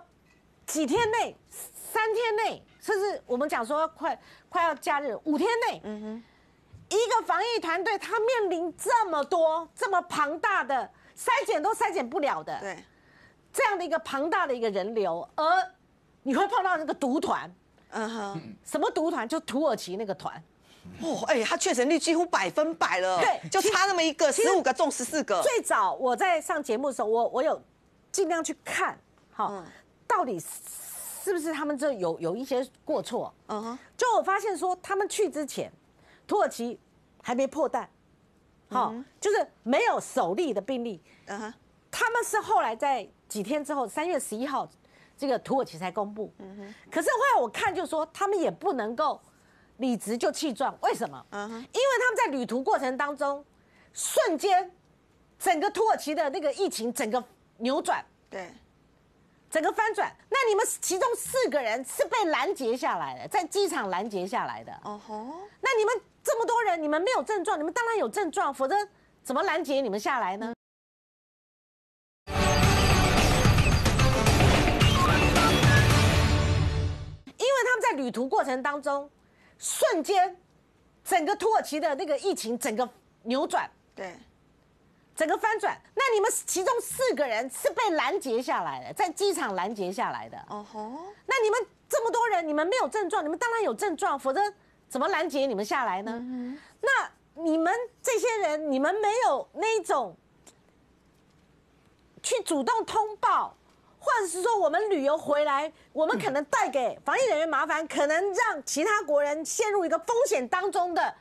几天内、三天内，甚至我们讲说快快要假日五天内，嗯哼，一个防疫团队他面临这么多、这么庞大的筛检都筛检不了的，对，这样的一个庞大的一个人流，而你会碰到那个独团，嗯哼，什么独团？就土耳其那个团。哦，哎，他确诊率几乎百分百了，对，就差那么一个，十五个中十四个。最早我在上节目的时候，我我有尽量去看，好，到底是不是他们这有有一些过错？嗯哼，就我发现说，他们去之前，土耳其还没破蛋，好，就是没有首例的病例。嗯哼，他们是后来在几天之后，三月十一号，这个土耳其才公布。嗯哼，可是后来我看就说，他们也不能够。理直就气壮，为什么？嗯哼，因为他们在旅途过程当中，瞬间，整个土耳其的那个疫情整个扭转，对，整个翻转。那你们其中四个人是被拦截下来的，在机场拦截下来的。哦吼，那你们这么多人，你们没有症状，你们当然有症状，否则怎么拦截你们下来呢？旅途过程当中。瞬间，整个土耳其的那个疫情整个扭转，对，整个翻转。那你们其中四个人是被拦截下来的，在机场拦截下来的。哦吼，那你们这么多人，你们没有症状，你们当然有症状，否则怎么拦截你们下来呢？那你们这些人，你们没有那种去主动通报。或者是说，我们旅游回来，我们可能带给防疫人员麻烦，可能让其他国人陷入一个风险当中的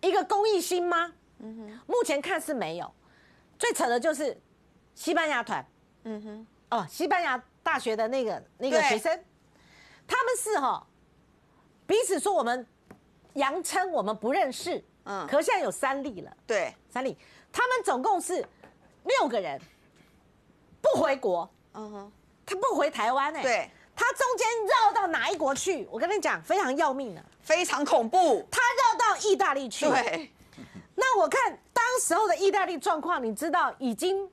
一个公益心吗？嗯哼，目前看是没有。最扯的就是西班牙团，嗯哼，哦，西班牙大学的那个那个学生，他们是哈彼此说我们扬称我们不认识，嗯，可现在有三例了，对，三例，他们总共是六个人不回国。嗯哼，他不回台湾哎，对，他中间绕到哪一国去？我跟你讲，非常要命的，非常恐怖。他绕到意大利去。对，那我看当时候的意大利状况，你知道，已经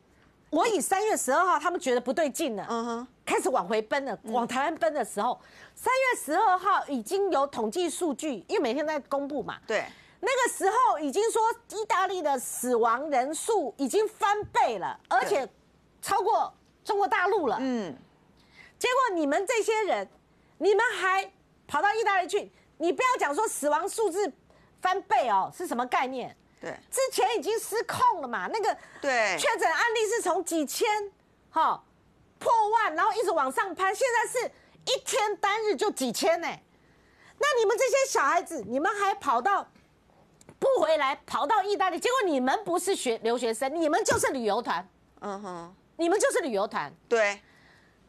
我以三月十二号他们觉得不对劲了，嗯哼，开始往回奔了，往台湾奔的时候，三月十二号已经有统计数据，因为每天在公布嘛，对，那个时候已经说意大利的死亡人数已经翻倍了，而且超过。中国大陆了，嗯，结果你们这些人，你们还跑到意大利去？你不要讲说死亡数字翻倍哦，是什么概念？对，之前已经失控了嘛，那个对确诊案例是从几千，哈破万，然后一直往上攀，现在是一天单日就几千呢。那你们这些小孩子，你们还跑到不回来，跑到意大利，结果你们不是学留学生，你们就是旅游团，嗯哼。你们就是旅游团，对。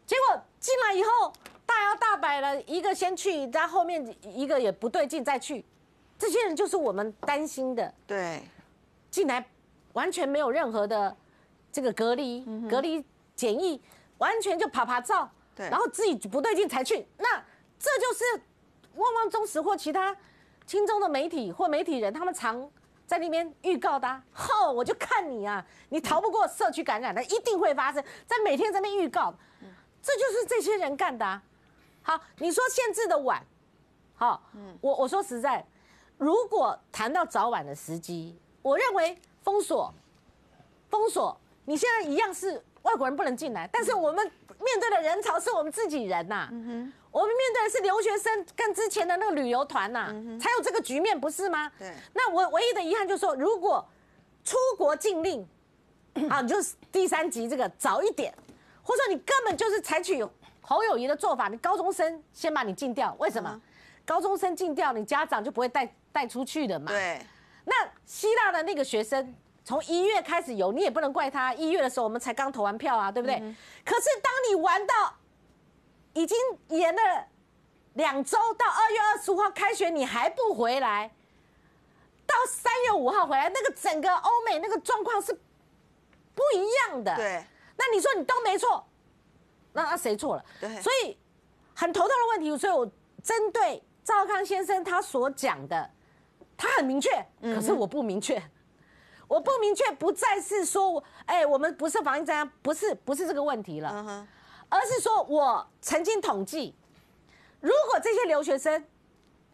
结果进来以后大摇大摆了，一个先去，在后面一个也不对劲再去，这些人就是我们担心的。对。进来完全没有任何的这个隔离、隔离检疫，完全就爬爬照，对。然后自己不对劲才去，那这就是旺旺中实或其他轻中的媒体或媒体人，他们常。在那边预告的，吼，我就看你啊，你逃不过社区感染的，一定会发生。在每天在那边预告，这就是这些人干的。好，你说限制的晚，好，我我说实在，如果谈到早晚的时机，我认为封锁，封锁，你现在一样是外国人不能进来，但是我们面对的人潮是我们自己人呐。我们面对的是留学生跟之前的那个旅游团呐，才有这个局面，不是吗？对。那我唯一的遗憾就是说，如果出国禁令 <coughs> 啊，就是第三级这个早一点，或者说你根本就是采取侯友谊的做法，你高中生先把你禁掉，为什么？高中生禁掉，你家长就不会带带出去的嘛。对。那希腊的那个学生从一月开始有，你也不能怪他，一月的时候我们才刚投完票啊，对不对？可是当你玩到。已经延了两周，到二月二十五号开学，你还不回来？到三月五号回来，那个整个欧美那个状况是不一样的。对，那你说你都没错，那那谁错了？对，所以很头痛的问题。所以我针对赵康先生他所讲的，他很明确，可是我不明确，我不明确不再是说，哎，我们不是防疫专家，不是不是这个问题了。而是说，我曾经统计，如果这些留学生，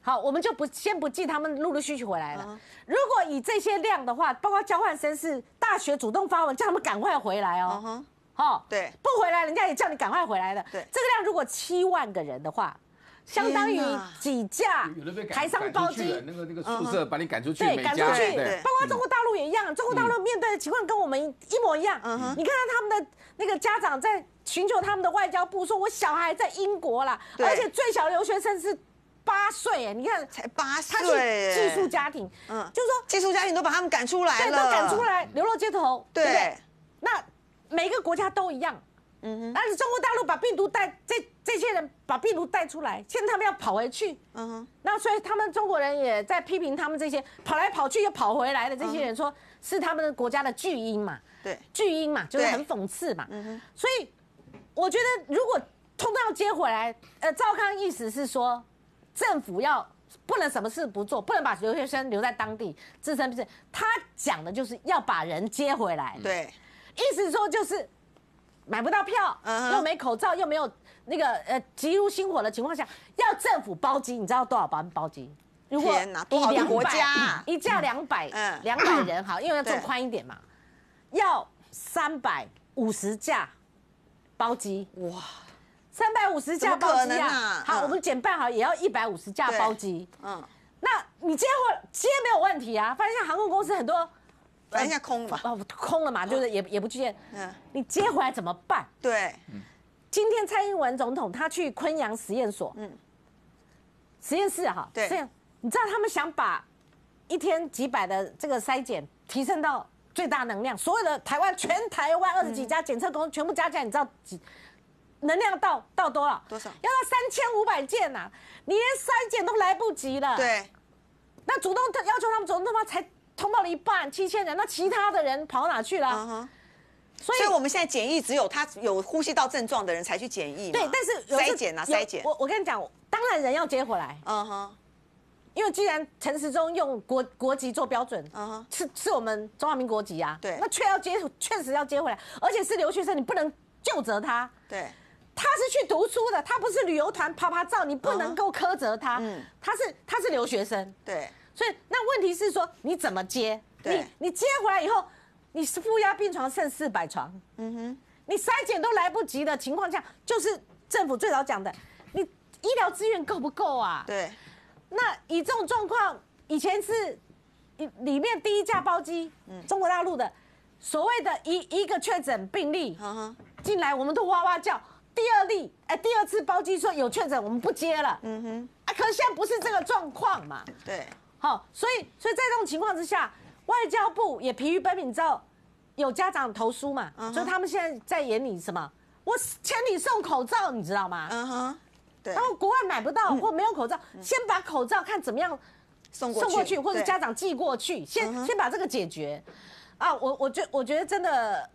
好，我们就不先不计他们陆陆续续回来了。如果以这些量的话，包括交换生是大学主动发文叫他们赶快回来哦，好，对，不回来人家也叫你赶快回来的。对，这个量如果七万个人的话，相当于几架台商包机，那个那个宿舍把你赶出去，对，赶出去，包括中国大陆也一样，中国大陆面对的情况跟我们一模一样。你看到他们的那个家长在。寻求他们的外交部，说我小孩在英国啦，而且最小留学生是八岁，哎，你看才八岁，寄宿家庭，嗯，就是说寄宿家庭都把他们赶出来了，都赶出来，流落街头，对不对？那每个国家都一样，嗯哼，但是中国大陆把病毒带这这些人把病毒带出来，现在他们要跑回去，嗯哼，那所以他们中国人也在批评他们这些跑来跑去又跑回来的这些人，说是他们的国家的巨婴嘛，对，巨婴嘛，就是很讽刺嘛，嗯哼，所以。我觉得如果通通要接回来，呃，赵康意思是说，政府要不能什么事不做，不能把留学生留在当地自身不是。他讲的就是要把人接回来。对，意思说就是买不到票，又没口罩，又没有那个呃急如星火的情况下，要政府包机。你知道多少班包机？如果多好的国家啊一架两百嗯两百人好，因为要做对宽一点嘛，要三百五十架包机哇，三百五十架包机啊！好，嗯我们减半好也要一百五十架包机。嗯，那你接货接没有问题啊？发现像航空公司很多。反正现在空了嘛，哦，空了嘛，就是也也不去见。嗯，你接回来怎么办？对，今天蔡英文总统他去昆阳实验所，嗯，实验室哈，对这样，你知道他们想把一天几百的这个筛检提升到最大能量，所有的台湾全台湾二十几家检测公司全部加起来，你知道几能量到到多少？多少？要到三千五百件呐、你连筛检都来不及了。对，那主动要求他们主动他妈才通报了一半七千人，那其他的人跑哪去了？嗯所以我们现在检疫只有他有呼吸道症状的人才去检疫，对，但是筛检啊筛检，我我跟你讲，当然人要接回来，嗯哼，因为既然陈时中用国国籍做标准，嗯哼，是是我们中华民国籍啊，对。那却要接，确实要接回来，而且是留学生，你不能就责他，对，他是去读书的，他不是旅游团啪啪照，你不能够苛责他，嗯。他是他是留学生，对，所以那问题是说你怎么接？你你接回来以后，你是负压病床剩四百床，嗯哼，你筛检都来不及的情况下，就是政府最早讲的，你医疗资源够不够啊？对，那以这种状况，以前是里里面第一架包机，中国大陆的所谓的一一个确诊病例进来，我们都哇哇叫。第二例，哎，第二次包机说有确诊，我们不接了。嗯哼，啊，可是现在不是这个状况嘛？对，好，所以所以在这种情况之下，外交部也疲于奔命，你知道有家长投诉嘛？所以他们现在在演你什么？我请你送口罩，你知道吗？嗯哼，对，然后国外买不到或没有口罩，先把口罩看怎么样送过去送过去，或者家长寄过去，先先把这个解决。啊，我我觉我觉得真的。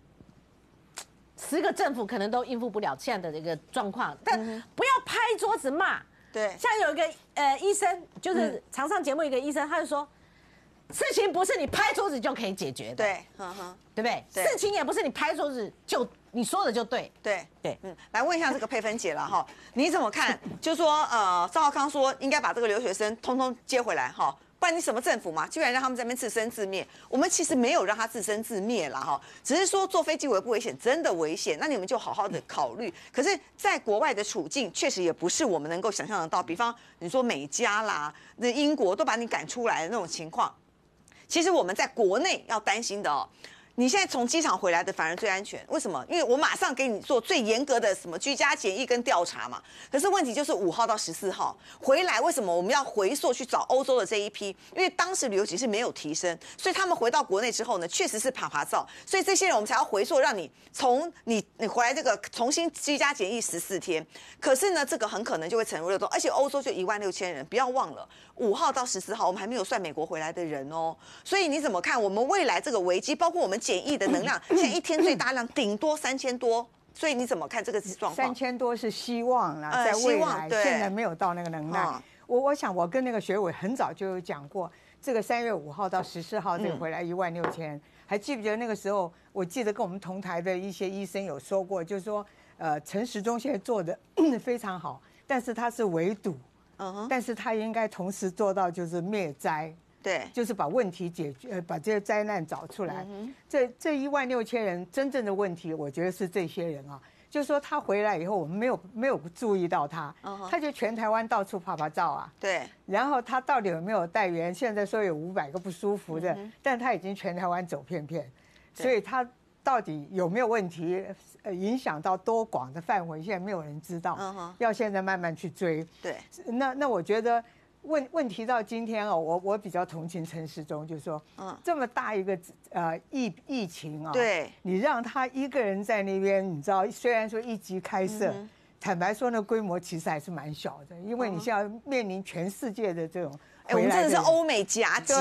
十个政府可能都应付不了现在的这个状况，但不要拍桌子骂。对，像有一个呃医生，就是常上节目一个医生，他就说，事情不是你拍桌子就可以解决的，对，嗯哼，对不对？对事情也不是你拍桌子就你说的就对，对对，嗯，来问一下这个佩芬姐了哈，你怎么看？就说呃，赵浩康说应该把这个留学生通通接回来哈。不然你什么政府嘛，居然让他们在那边自生自灭？我们其实没有让他自生自灭了哈，只是说坐飞机危不危险？真的危险，那你们就好好的考虑。可是，在国外的处境确实也不是我们能够想象得到，比方你说美加啦，那英国都把你赶出来的那种情况，其实我们在国内要担心的哦。你现在从机场回来的反而最安全，为什么？因为我马上给你做最严格的什么居家检疫跟调查嘛。可是问题就是五号到十四号回来，为什么我们要回溯去找欧洲的这一批？因为当时旅游局是没有提升，所以他们回到国内之后呢，确实是爬爬照，所以这些人我们才要回溯，让你从你你回来这个重新居家检疫十四天。可是呢，这个很可能就会沉入热洞，而且欧洲就一万六千人，不要忘了五号到十四号，我们还没有算美国回来的人哦。所以你怎么看我们未来这个危机，包括我们检疫的能量，<clears throat> 现在一天最大量顶多三千多，所以你怎么看这个状况？三千多是希望啦，呃在未来现在没有到那个能耐嗯。我我想我跟那个学委很早就有讲过，这个三月五号到十四号这回来一万六千，还记不记得那个时候？我记得跟我们同台的一些医生有说过，就是说，呃，陈时中现在做的 <coughs> 非常好，但是他是围堵，嗯哼，但是他应该同时做到就是灭灾。对，就是把问题解决，呃，把这些灾难找出来。嗯这这一万六千人真正的问题，我觉得是这些人啊，就是说他回来以后，我们没有没有注意到他他就全台湾到处拍拍照啊。对，然后他到底有没有带源？现在说有五百个不舒服的，但他已经全台湾走遍遍，所以他到底有没有问题？呃，影响到多广的范围，现在没有人知道。嗯哼要现在慢慢去追。对，那那我觉得问问题到今天哦，我我比较同情陈时中，就是说，嗯这么大一个呃疫疫情啊，对，你让他一个人在那边，你知道，虽然说一级开设。嗯坦白说，那规模其实还是蛮小的，因为你现在面临全世界的这种哎，我们真的是欧美夹击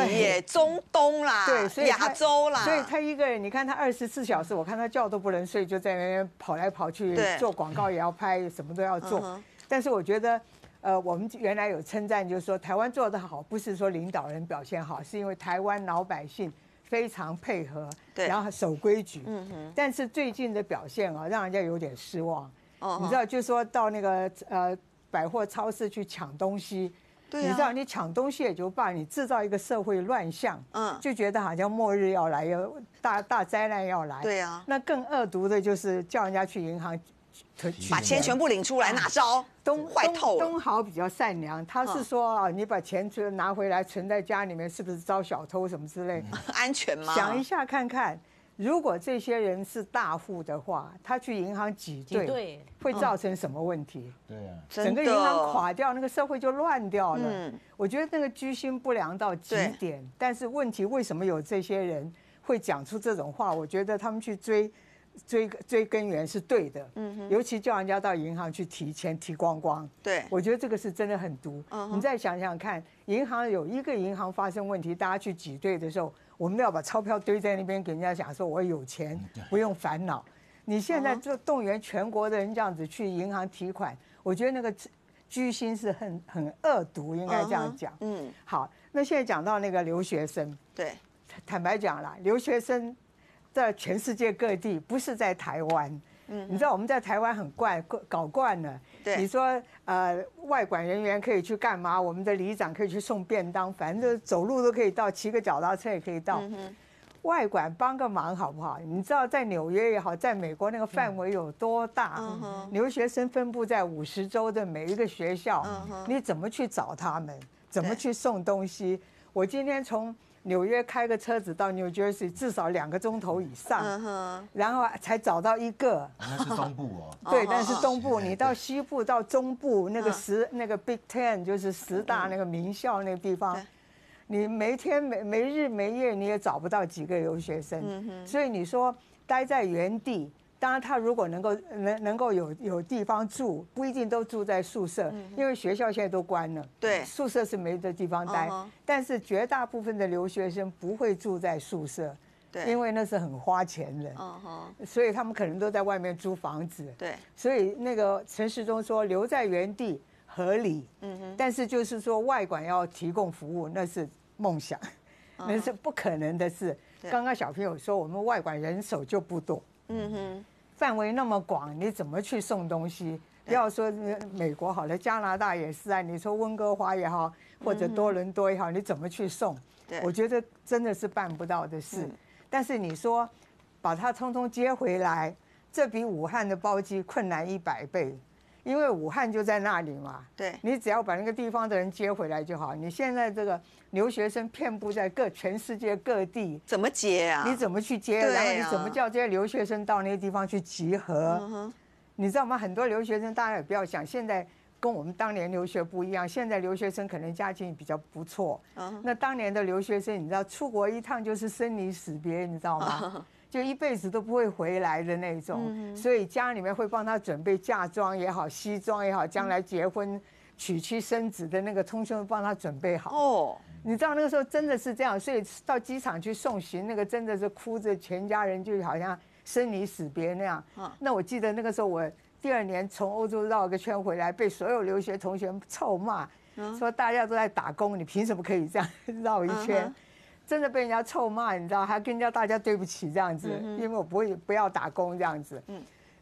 中东啦，对，所以亚洲啦，所以他一个人，你看他二十四小时，我看他觉都不能睡，就在那边跑来跑去，做广告也要拍，什么都要做。嗯但是我觉得，呃，我们原来有称赞，就是说台湾做得好，不是说领导人表现好，是因为台湾老百姓非常配合，对然后守规矩。嗯哼，但是最近的表现啊，让人家有点失望。哦你知道，就说到那个呃百货超市去抢东西，对啊你知道，你抢东西也就罢，你制造一个社会乱象，嗯就觉得好像末日要来，要大大灾难要来。对啊那更恶毒的就是叫人家去银行把钱全部领出来，哪招？东坏透了。东豪比较善良，他是说啊，你把钱存拿回来存在家里面，是不是招小偷什么之类？<laughs> 安全吗？想一下看看，如果这些人是大户的话，他去银行挤兑，会造成什么问题？对啊，整个银行垮掉，那个社会就乱掉了。嗯我觉得那个居心不良到极点，但是问题为什么有这些人会讲出这种话？我觉得他们去追。追追根源是对的，嗯哼，尤其叫人家到银行去提钱提光光，对，我觉得这个是真的很毒。嗯哼你再想想看，银行有一个银行发生问题，大家去挤兑的时候，我们要把钞票堆在那边，给人家讲说我有钱，不用烦恼。你现在就动员全国的人这样子去银行提款，我觉得那个居心是很很恶毒，应该这样讲。嗯，好，那现在讲到那个留学生，对，坦白讲啦，留学生在全世界各地，不是在台湾。嗯，你知道我们在台湾很惯搞惯了。对你说呃，外管人员可以去干嘛？我们的里长可以去送便当，反正走路都可以到，骑个脚踏车也可以到。嗯外管帮个忙好不好？你知道在纽约也好，在美国那个范围有多大？嗯留学生分布在五十州的每一个学校，嗯你怎么去找他们？怎么去送东西？我今天从纽约开个车子到 New Jersey，至少两个钟头以上，然后才找到一个。那是东部哦。<laughs> 对，但是东部，你到西部、到中部那个十那个 Big Ten，就是十大那个名校那个地方，你没天没没日没夜你也找不到几个留学生。所以你说待在原地，当然他如果能够能能够有有地方住，不一定都住在宿舍，因为学校现在都关了，对，宿舍是没的地方待。但是绝大部分的留学生不会住在宿舍。对，因为那是很花钱的，所以他们可能都在外面租房子。对，所以那个陈世忠说留在原地合理，嗯哼，但是就是说外管要提供服务，那是梦想，那是不可能的事。刚刚小朋友说我们外管人手就不多，嗯哼，范围那么广，你怎么去送东西？不要说美国好了，加拿大也是啊。你说温哥华也好，或者多伦多也好，你怎么去送？我觉得真的是办不到的事。但是你说把它通通接回来，这比武汉的包机困难一百倍，因为武汉就在那里嘛。对，你只要把那个地方的人接回来就好。你现在这个留学生遍布在各全世界各地，怎么接啊？你怎么去接？然后你怎么叫这些留学生到那个地方去集合？你知道吗？很多留学生，大家也不要想，现在跟我们当年留学不一样。现在留学生可能家境比较不错，那当年的留学生，你知道出国一趟就是生离死别，你知道吗？<laughs> 就一辈子都不会回来的那种。所以家里面会帮他准备嫁妆也好，西装也好，将来结婚、娶妻生子的那个通通帮他准备好。哦，你知道那个时候真的是这样，所以到机场去送行，那个真的是哭着，全家人就好像。生离死别那样，那我记得那个时候，我第二年从欧洲绕个圈回来，被所有留学同学臭骂，说大家都在打工，你凭什么可以这样 <laughs> 绕一圈？真的被人家臭骂，你知道，还跟人家大家对不起这样子，因为我不会不要打工这样子。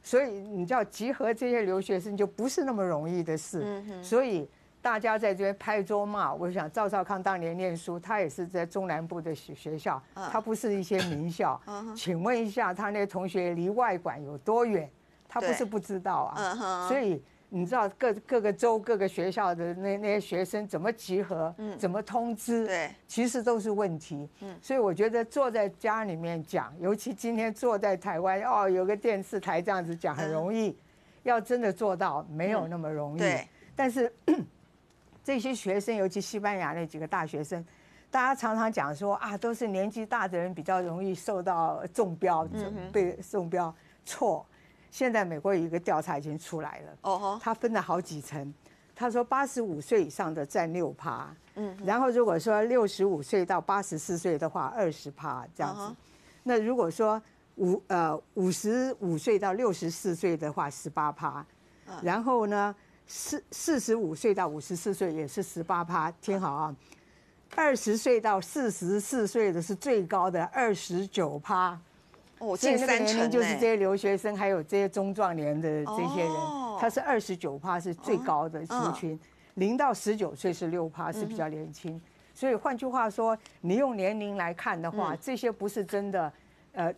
所以你知道集合这些留学生就不是那么容易的事，所以。大家在这边拍桌骂，我想赵少康当年念书，他也是在中南部的学学校，他不是一些名校。请问一下，他那些同学离外馆有多远？他不是不知道啊。所以你知道各各个州各个学校的那那些学生怎么集合，怎么通知？对，其实都是问题。所以我觉得坐在家里面讲，尤其今天坐在台湾，哦，有个电视台这样子讲很容易，要真的做到没有那么容易。对，但是。<clears throat> 这些学生，尤其西班牙那几个大学生，大家常常讲说啊，都是年纪大的人比较容易受到中标，被中标。错，现在美国有一个调查已经出来了，哦，他分了好几层。他说八十五岁以上的占六趴，嗯，然后如果说六十五岁到八十四岁的话，二十趴这样子。那如果说五呃五十五岁到六十四岁的话，十八趴，然后呢？四四十五岁到五十四岁也是十八趴，听好啊！二十岁到四十四岁的是最高的二十九趴，哦，近三成就是这些留学生还有这些中壮年的这些人，他是二十九趴是最高的族群。零到十九岁是六趴，是比较年轻。所以换句话说，你用年龄来看的话，这些不是真的，呃。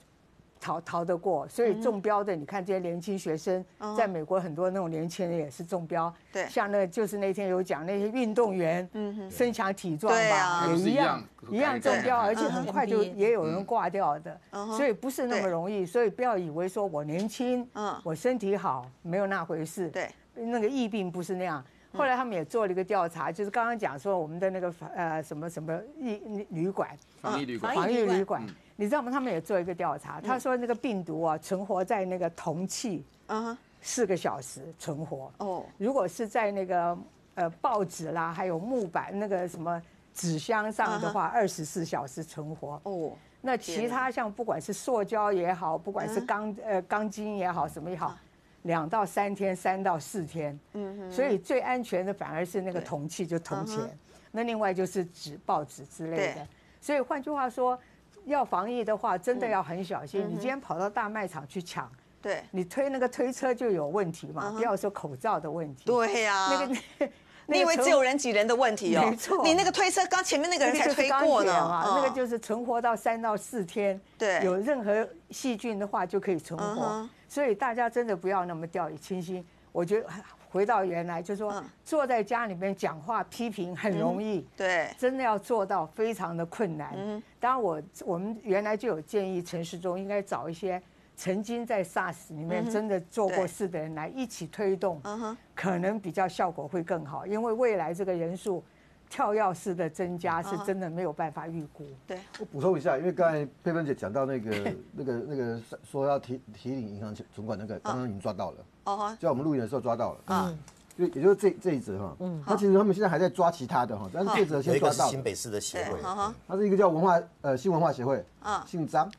逃逃得过，所以中标的，你看这些年轻学生，在美国很多那种年轻人也是中标。对，像那就是那天有讲那些运动员，嗯身强体壮吧，也一样一样中标，而且很快就也有人挂掉的。所以不是那么容易，所以不要以为说我年轻，嗯，我身体好，没有那回事。对，那个疫病不是那样。后来他们也做了一个调查，就是刚刚讲说我们的那个呃什么什么疫旅馆，防疫旅馆，防疫旅馆。你知道吗？他们也做一个调查，他说那个病毒啊存活在那个铜器，啊，四个小时存活。哦，如果是在那个呃报纸啦，还有木板那个什么纸箱上的话，二十四小时存活。哦，那其他像不管是塑胶也好，不管是钢呃钢筋也好，什么也好，两到三天，三到四天。嗯哼。所以最安全的反而是那个铜器，就铜钱。那另外就是纸、报纸之类的。所以换句话说。要防疫的话，真的要很小心。你今天跑到大卖场去抢，对，你推那个推车就有问题嘛。不要说口罩的问题，对呀，那个 <laughs> 你以为只有人挤人的问题哦？没错，你那个推车刚前面那个人才推过呢那个就是存活到三到四天，对，有任何细菌的话就可以存活。所以大家真的不要那么掉以轻心。我觉得。回到原来，就是说坐在家里面讲话批评很容易，对，真的要做到非常的困难。当然，我我们原来就有建议陈世忠应该找一些曾经在 SARS 里面真的做过事的人来一起推动，可能比较效果会更好，因为未来这个人数。跳跃式的增加是真的没有办法预估。对，我补充一下，因为刚才佩芬姐讲到那个、<laughs> 那个、那个说要提提领银行存款那个，刚刚已经抓到了。哦就在我们录影的时候抓到了。嗯。就也就是这这一则哈。嗯。他其实他们现在还在抓其他的哈，但是这则先抓到。新北市的协会。他是一个叫文化呃新文化协会。啊。姓张。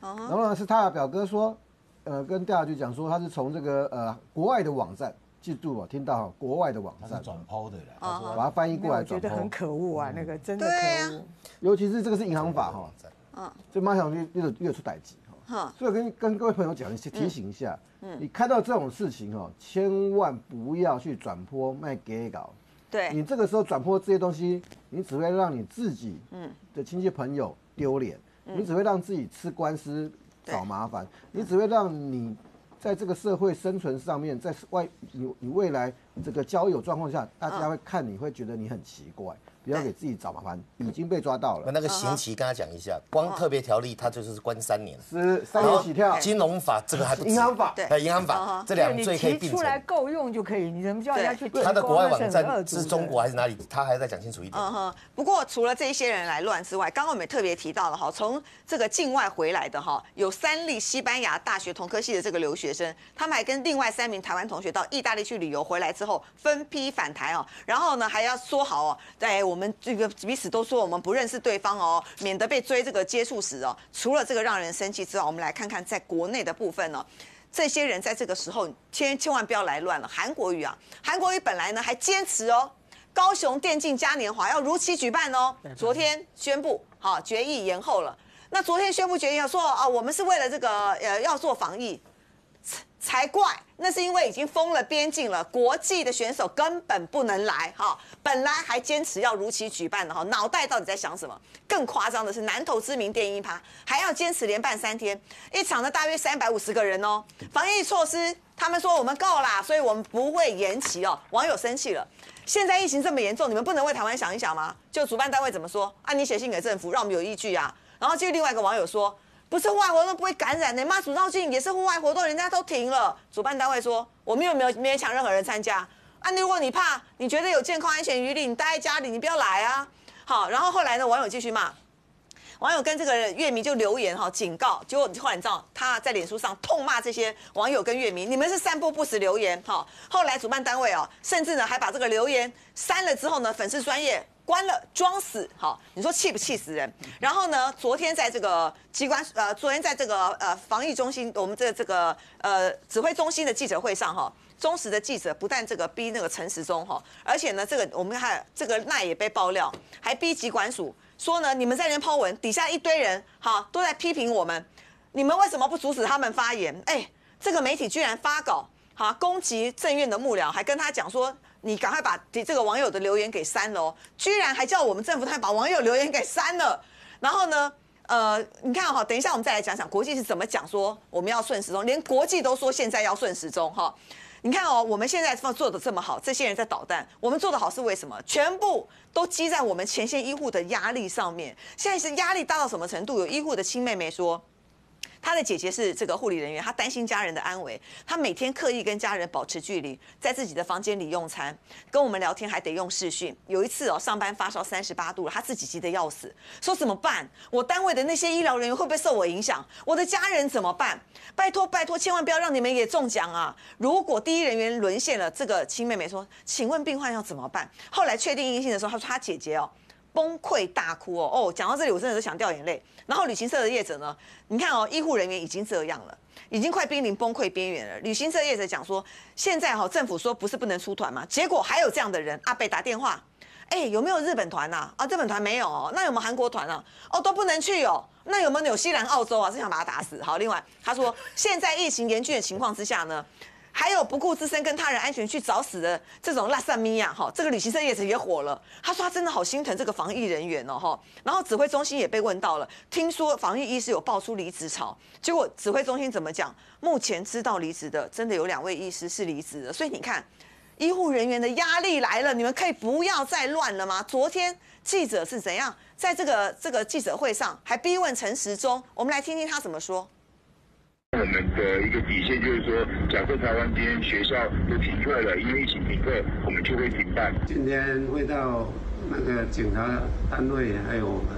然后呢，是他的表哥说，呃，跟调查局讲说，他是从这个呃国外的网站。记住哦，听到国外的网站。转抛的了，把它翻译过来转抛，觉得很可恶啊，那个真的可恶。尤其是这个是银行法哈，嗯，所以马上就又又出歹机哈。所以跟跟各位朋友讲，提醒一下，嗯，你看到这种事情哦，千万不要去转播卖给搞。对，你这个时候转播这些东西，你只会让你自己嗯。的亲戚朋友丢脸，你只会让自己吃官司找麻烦，你只会让你。在这个社会生存上面，在外你你未来这个交友状况下，大家会看你会觉得你很奇怪。不要给自己找麻烦，已经被抓到了。那个刑期跟他讲一下，光特别条例他就是关三年，是三年起跳。金融法这个还不银行法，对银行法这两罪可以并出来够用就可以，你怎么叫人家去？他的国外网站是中国还是哪里？他还要再讲清楚一点。嗯哼。不过除了这些人来乱之外，刚刚我们也特别提到了哈，从这个境外回来的哈，有三例西班牙大学同科系的这个留学生，他们还跟另外三名台湾同学到意大利去旅游，回来之后分批返台哦，然后呢还要说好哦，在我我们这个彼此。都说我们不认识对方哦，免得被追这个接触史哦。除了这个让人生气之外，我们来看看在国内的部分呢。这些人在这个时候千千万不要来乱了。韩国瑜啊，韩国瑜本来呢还坚持哦，高雄电竞嘉年华要如期举办哦。昨天宣布好决议延后了。那昨天宣布决议要说啊，我们是为了这个呃要做防疫。才怪！那是因为已经封了边境了，国际的选手根本不能来哈。本来还坚持要如期举办的哈，脑袋到底在想什么？更夸张的是，南投知名电音趴还要坚持连办三天，一场呢大约三百五十个人哦。防疫措施，他们说我们够啦，所以我们不会延期哦。网友生气了，现在疫情这么严重，你们不能为台湾想一想吗？就主办单位怎么说？啊，你写信给政府，让我们有依据啊。然后就另外一个网友说。不是户外活动不会感染的，骂祖绕境也是户外活动，人家都停了。主办单位说我们又没有勉强任何人参加？啊，如果你怕，你觉得有健康安全余力，你待在家里，你不要来啊。好，然后后来呢，网友继续骂，网友跟这个乐迷就留言哈，警告。结果后来你知道他在脸书上痛骂这些网友跟乐迷，你们是散布不实留言哈。后来主办单位哦，甚至呢还把这个留言删了之后呢，粉丝专业。关了装死，哈，你说气不气死人？然后呢，昨天在这个机关，呃，昨天在这个呃防疫中心，我们这这个呃指挥中心的记者会上，哈，忠实的记者不但这个逼那个陈时中，哈，而且呢，这个我们看这个赖也被爆料，还逼机管署说呢，你们在那边抛文，底下一堆人，哈，都在批评我们，你们为什么不阻止他们发言？哎，这个媒体居然发稿，哈，攻击政院的幕僚，还跟他讲说。你赶快把这个网友的留言给删了哦，居然还叫我们政府他把网友留言给删了，然后呢？呃，你看哈，等一下我们再来讲讲国际是怎么讲说我们要顺时钟，连国际都说现在要顺时钟哈。你看哦，我们现在做的这么好，这些人在捣蛋，我们做的好是为什么？全部都积在我们前线医护的压力上面。现在是压力大到什么程度？有医护的亲妹妹说。他的姐姐是这个护理人员，他担心家人的安危，他每天刻意跟家人保持距离，在自己的房间里用餐，跟我们聊天还得用视讯。有一次哦，上班发烧三十八度了，他自己急得要死，说怎么办？我单位的那些医疗人员会不会受我影响？我的家人怎么办？拜托拜托，千万不要让你们也中奖啊！如果第一人员沦陷了，这个亲妹妹说，请问病患要怎么办？后来确定阴性的时候，他说他姐姐哦。崩溃大哭哦哦，讲到这里我真的是想掉眼泪。然后旅行社的业者呢，你看哦，医护人员已经这样了，已经快濒临崩溃边缘了。旅行社业者讲说，现在哈政府说不是不能出团嘛，结果还有这样的人，阿北打电话，哎有没有日本团呐？啊日本团没有，那有没有韩国团啊？哦都不能去哦，那有没有纽西兰、澳洲啊？是想把他打死。好，另外他说现在疫情严峻的情况之下呢。还有不顾自身跟他人安全去找死的这种拉萨米亚哈，这个旅行社业者也火了。他说他真的好心疼这个防疫人员哦哈。然后指挥中心也被问到了，听说防疫医师有爆出离职潮，结果指挥中心怎么讲？目前知道离职的真的有两位医师是离职的。所以你看，医护人员的压力来了，你们可以不要再乱了吗？昨天记者是怎样在这个这个记者会上还逼问陈时中，我们来听听他怎么说。我们的一个底线就是说，假设台湾今天学校都停课了，因为疫情停课，我们就会停办。今天会到那个警察单位，还有我们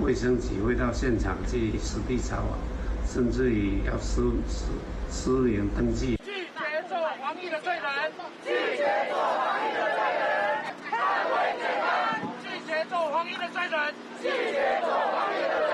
卫生局会到现场去实地查访，甚至于要实实实名登记。拒绝做防疫的罪人，拒绝做防疫的罪人，捍卫健康。拒绝做防疫的罪人，拒绝做防疫的罪人。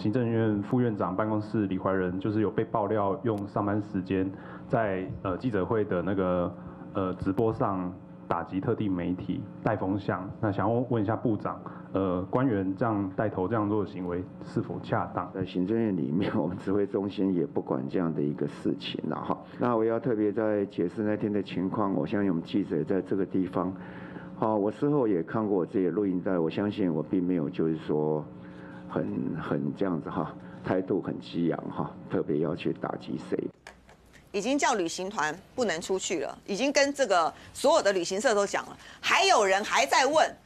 行政院副院长办公室李怀仁就是有被爆料用上班时间在呃记者会的那个呃直播上打击特定媒体带风向，那想要问一下部长，呃官员这样带头这样做的行为是否恰当？在行政院里面，我们指挥中心也不管这样的一个事情了哈。那我要特别在解释那天的情况，我相信我们记者在这个地方，好，我事后也看过我自己的录音带，我相信我并没有就是说。很很这样子哈，态度很激昂哈，特别要去打击谁？已经叫旅行团不能出去了，已经跟这个所有的旅行社都讲了，还有人还在问，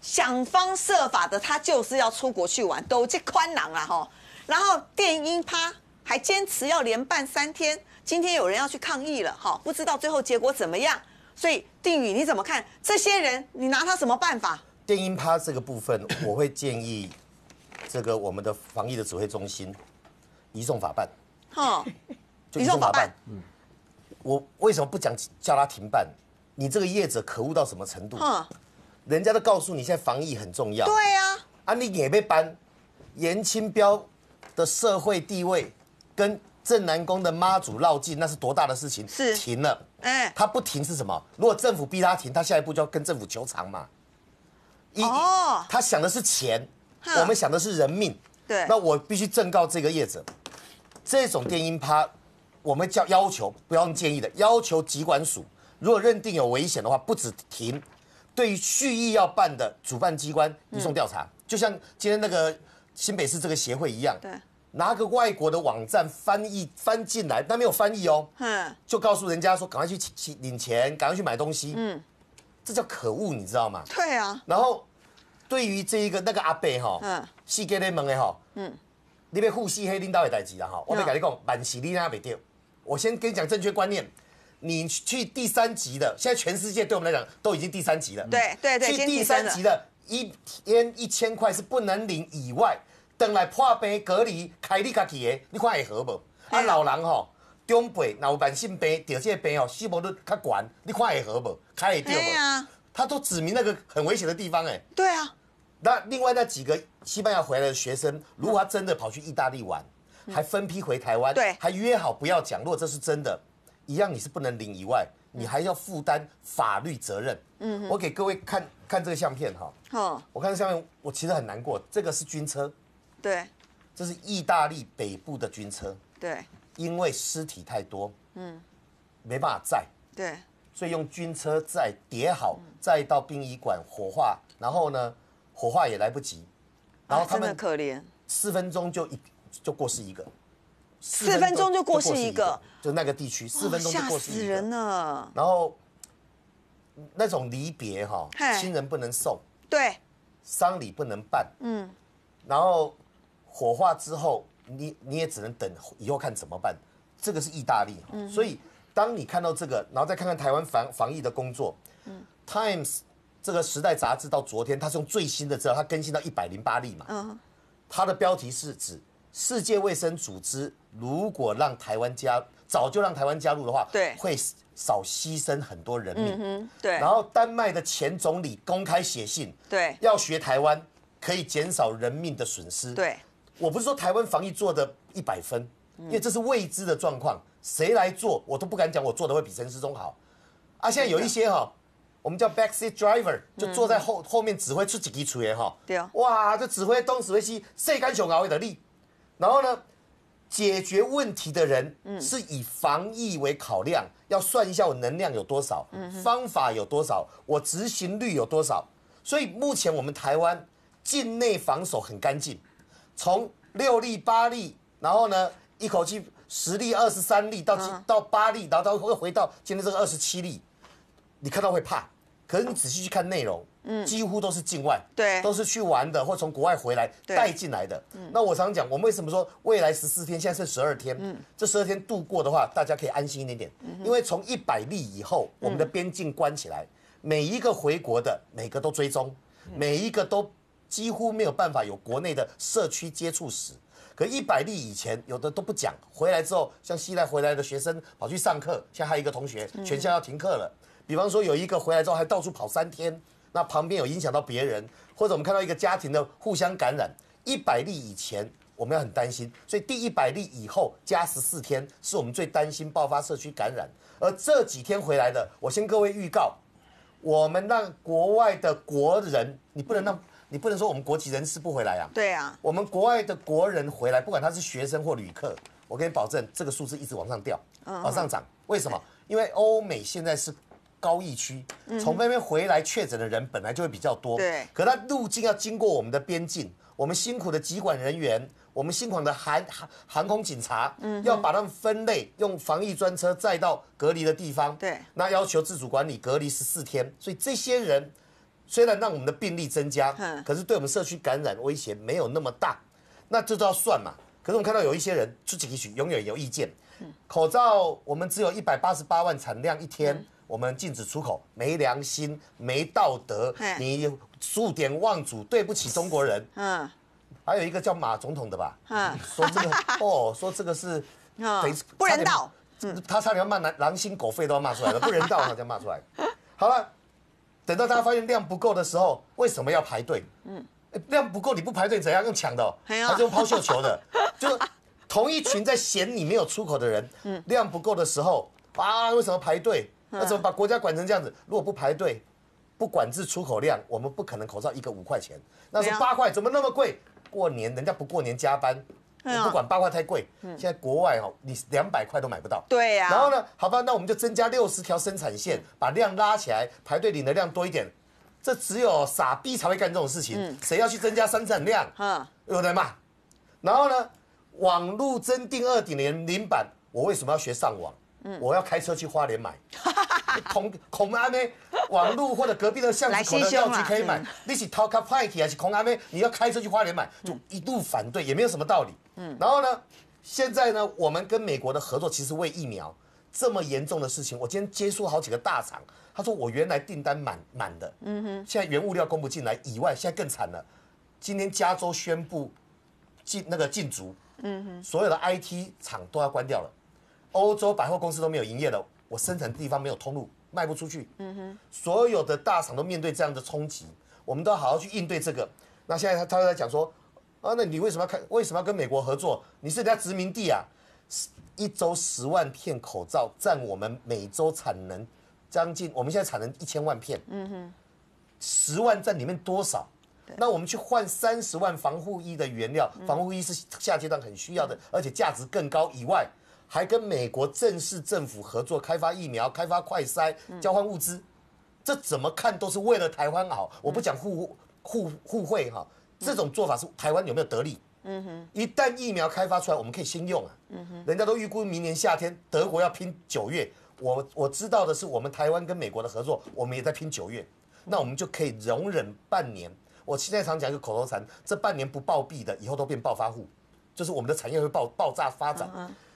想方设法的他就是要出国去玩，都这宽囊啊哈。然后电音趴还坚持要连办三天，今天有人要去抗议了哈，不知道最后结果怎么样。所以定宇你怎么看这些人？你拿他什么办法？电音趴这个部分，我会建议。这个我们的防疫的指挥中心移送法办，<laughs> 哈，移送法办。嗯，我为什么不讲叫他停办？你这个业者可恶到什么程度？人家都告诉你现在防疫很重要。对呀，啊，你也被搬，严清标的社会地位跟正南宫的妈祖绕境，那是多大的事情？是停了，哎，他不停是什么？如果政府逼他停，他下一步就要跟政府求偿嘛。哦，他想的是钱。我们想的是人命，对，那我必须正告这个业者，这种电音趴，我们叫要求，不要用建议的，要求疾管署，如果认定有危险的话，不止停，对于蓄意要办的主办机关移送调查，就像今天那个新北市这个协会一样，对，拿个外国的网站翻译翻进来，但没有翻译哦，嗯，就告诉人家说赶快去去领钱，赶快去买东西，嗯，这叫可恶，你知道吗？对啊，然后。对于这一个那个阿伯哈，嗯，四给你问的哈，嗯，你别护系黑领导的代志啦哈，我没跟你讲，万事你那没丢。我先跟你讲正确观念，你去第三级的，现在全世界对我们来讲都已经第三级了。对对对，去第三级的，一天一千块是不能领以外，等来破病隔离开你家己的，你看会好不？啊，老人吼，中辈那有慢性病，得这病哦，死亡率较悬，你看会好不？开会掉不？他都指明那个很危险的地方哎。对啊。那另外那几个西班牙回来的学生，如果他真的跑去意大利玩，还分批回台湾，对，还约好不要讲，如果这是真的，一样你是不能领以外，你还要负担法律责任。嗯，我给各位看看这个相片哈。哦，我看这相片，我其实很难过。这个是军车，对，这是意大利北部的军车，对，因为尸体太多，嗯，没办法载，对，所以用军车载叠好，再到殡仪馆火化，然后呢，火化也来不及，然后他们可怜，四分钟就一就过世一个，四分钟就过世一个，就那个地区四分钟就过世吓死人了。然后那种离别哈，亲人不能送，对，丧礼不能办，嗯，然后火化之后，你你也只能等以后看怎么办。这个是意大利，所以当你看到这个，然后再看看台湾防防疫的工作，嗯，Times 这个时代杂志到昨天，它是用最新的资料，它更新到一百零八例嘛，嗯，它的标题是指世界卫生组织如果让台湾加早就让台湾加入的话，对，会少牺牲很多人命，对。然后丹麦的前总理公开写信，对，要学台湾可以减少人命的损失，对。我不是说台湾防疫做的一百分。因为这是未知的状况，谁来做我都不敢讲，我做的会比陈世忠好。啊，现在有一些哈，我们叫 backseat driver，就坐在后后面指挥出几级出员哈。对啊。哇，就指挥东指挥西，谁敢熊熬的力？然后呢，解决问题的人是以防疫为考量，要算一下我能量有多少，方法有多少，我执行率有多少。所以目前我们台湾境内防守很干净，从六例八例，然后呢？一口气十例、二十三例到到八例，然后到会回到今天这个二十七例，你看到会怕，可是你仔细去看内容，嗯，几乎都是境外，对，都是去玩的或从国外回来带进来的。那我常常讲，我们为什么说未来十四天，现在剩十二天，嗯，这十二天度过的话，大家可以安心一点点，因为从一百例以后，我们的边境关起来，每一个回国的每个都追踪，每一个都几乎没有办法有国内的社区接触史。可一百例以前有的都不讲，回来之后像西来回来的学生跑去上课，现在还有一个同学全校要停课了。比方说有一个回来之后还到处跑三天，那旁边有影响到别人，或者我们看到一个家庭的互相感染。一百例以前我们要很担心，所以第一百例以后加十四天是我们最担心爆发社区感染。而这几天回来的，我先各位预告，我们让国外的国人，你不能让。你不能说我们国籍人士不回来啊？对啊，我们国外的国人回来，不管他是学生或旅客，我跟你保证，这个数字一直往上掉，往上涨。为什么？因为欧美现在是高疫区，从那边回来确诊的人本来就会比较多。对，可他路径要经过我们的边境，我们辛苦的疾管人员，我们辛苦的航航航空警察，嗯，要把他们分类，用防疫专车载到隔离的地方。对，那要求自主管理隔离十四天，所以这些人。虽然让我们的病例增加，可是对我们社区感染威胁没有那么大，那这都要算嘛。可是我们看到有一些人出几句永远有意见，口罩我们只有一百八十八万产量一天，我们禁止出口，没良心，没道德，你数典忘祖，对不起中国人。嗯，还有一个叫马总统的吧，嗯，说这个 <laughs> 哦，说这个是不人道，他差点要骂狼狼心狗肺都要骂出来了，不人道他就骂出来。<laughs> 好了。等到大家发现量不够的时候，为什么要排队？嗯，量不够你不排队怎样用抢的？还是用抛绣球的？<laughs> 就同一群在嫌你没有出口的人，嗯，量不够的时候啊，为什么排队？那怎么把国家管成这样子？如果不排队，不管制出口量，我们不可能口罩一个五块钱，那是八块，怎么那么贵？过年人家不过年加班。我不管八块太贵，现在国外哦，你两百块都买不到。对呀。然后呢，好吧，那我们就增加六十条生产线，把量拉起来，排队领的量多一点。这只有傻逼才会干这种事情，谁要去增加生产量？嗯，有人骂。然后呢，网络增订二点零零版，我为什么要学上网？我要开车去花莲买，<laughs> 恐恐安呢？网路或者隔壁的巷子口的药局可以买，你是掏卡派去还是恐安呢？你要开车去花莲买，就一度反对，也没有什么道理。嗯，然后呢，现在呢，我们跟美国的合作其实为疫苗这么严重的事情，我今天接触好几个大厂，他说我原来订单满满的，嗯哼，现在原物料供不进来以外，现在更惨了，今天加州宣布禁那个禁足，嗯哼，所有的 IT 厂都要关掉了。欧洲百货公司都没有营业了，我生产地方没有通路，卖不出去。嗯哼，所有的大厂都面对这样的冲击，我们都要好好去应对这个。那现在他他在讲说，啊，那你为什么要看？为什么要跟美国合作？你是人家殖民地啊！一周十万片口罩占我们每周产能将近，我们现在产能一千万片。嗯哼，十万占里面多少？那我们去换三十万防护衣的原料，防护衣是下阶段很需要的，而且价值更高以外。还跟美国正式政府合作开发疫苗、开发快筛、交换物资，这怎么看都是为了台湾好。我不讲互互互惠哈，这种做法是台湾有没有得利？嗯哼，一旦疫苗开发出来，我们可以先用啊。嗯哼，人家都预估明年夏天德国要拼九月，我我知道的是我们台湾跟美国的合作，我们也在拼九月，那我们就可以容忍半年。我现在常讲一个口头禅，这半年不暴毙的，以后都变暴发户，就是我们的产业会爆爆炸发展。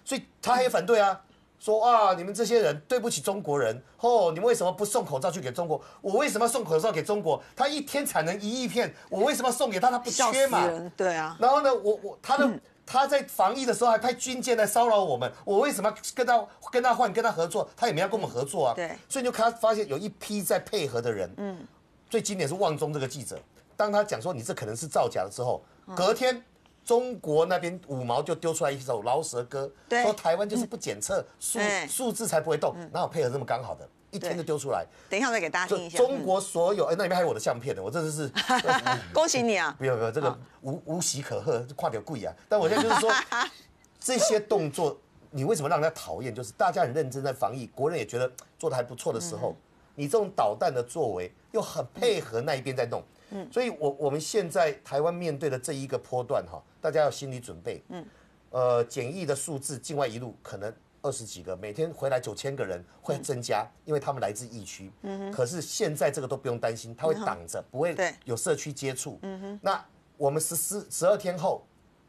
所以他也反对啊，说啊，你们这些人对不起中国人哦，你们为什么不送口罩去给中国？我为什么要送口罩给中国？他一天产能一亿片，我为什么要送给他？他不缺嘛？对啊。然后呢，我我他的他在防疫的时候还派军舰来骚扰我们，我为什么要跟他跟他换跟他合作？他也没要跟我们合作啊。对。所以你就看发现有一批在配合的人，嗯，最经典是旺中这个记者，当他讲说你这可能是造假的之后，隔天。中国那边五毛就丢出来一首饶舌歌，说台湾就是不检测数数字才不会动，哪有配合这么刚好的？一天就丢出来。等一下再给大家听一下。中国所有哎，那里面还有我的相片呢，我真的是 <laughs> 恭喜你啊！不要不要，这个无无喜可贺，跨点贵啊！但我现在就是说，<laughs> 这些动作你为什么让人家讨厌？就是大家很认真在防疫，国人也觉得做的还不错的时候，你这种导弹的作为又很配合那一边在弄。嗯，所以，我我们现在台湾面对的这一个波段哈，大家要心理准备。嗯，呃，检疫的数字，境外一路可能二十几个，每天回来九千个人会增加，因为他们来自疫区。嗯哼。可是现在这个都不用担心，他会挡着，不会有社区接触。嗯哼。那我们十四十二天后，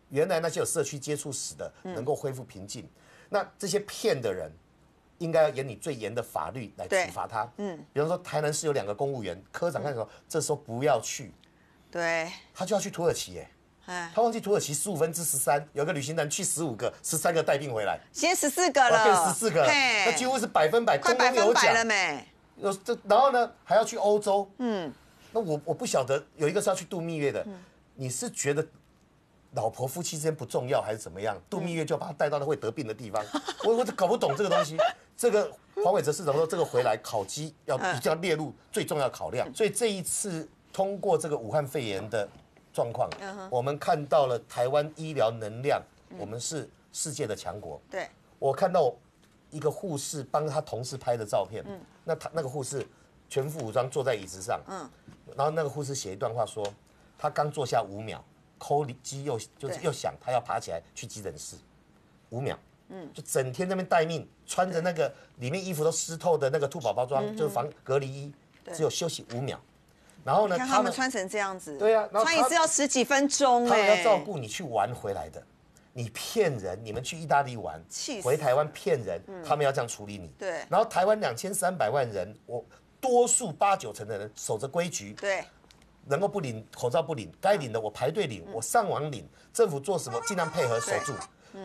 原来那些有社区接触史的，能够恢复平静。那这些骗的人。应该要严你最严的法律来处罚他。嗯，比方说台南市有两个公务员科长，看什么？这时候不要去。对。他就要去土耳其耶。哎。他忘记土耳其十五分之十三，有个旅行团去十五个，十三个带病回来。先十四个了。变十四个。那几乎是百分百。快百分百了没？有这，然后呢还要去欧洲。嗯。那我我不晓得有一个是要去度蜜月的，你是觉得？老婆夫妻之间不重要还是怎么样？度蜜月就要把他带到那会得病的地方，我我搞不懂这个东西。这个黄伟哲市长说，这个回来烤鸡要比较列入最重要考量。所以这一次通过这个武汉肺炎的状况，我们看到了台湾医疗能量，我们是世界的强国。对，我看到一个护士帮他同事拍的照片，那他那个护士全副武装坐在椅子上，嗯，然后那个护士写一段话说，他刚坐下五秒。抠肌又就是又想他要爬起来去急诊室，五秒，嗯，就整天那边待命，穿着那个里面衣服都湿透的那个兔宝宝装，就是防隔离衣，只有休息五秒。然后呢，他们穿成这样子，对呀，穿一次要十几分钟，他们要照顾你去玩回来的，你骗人，你们去意大利玩，回台湾骗人，他们要这样处理你。对，然后台湾两千三百万人，我多数八九成的人守着规矩。对。能够不领口罩不领，该领的我排队领，我上网领。政府做什么尽量配合守住。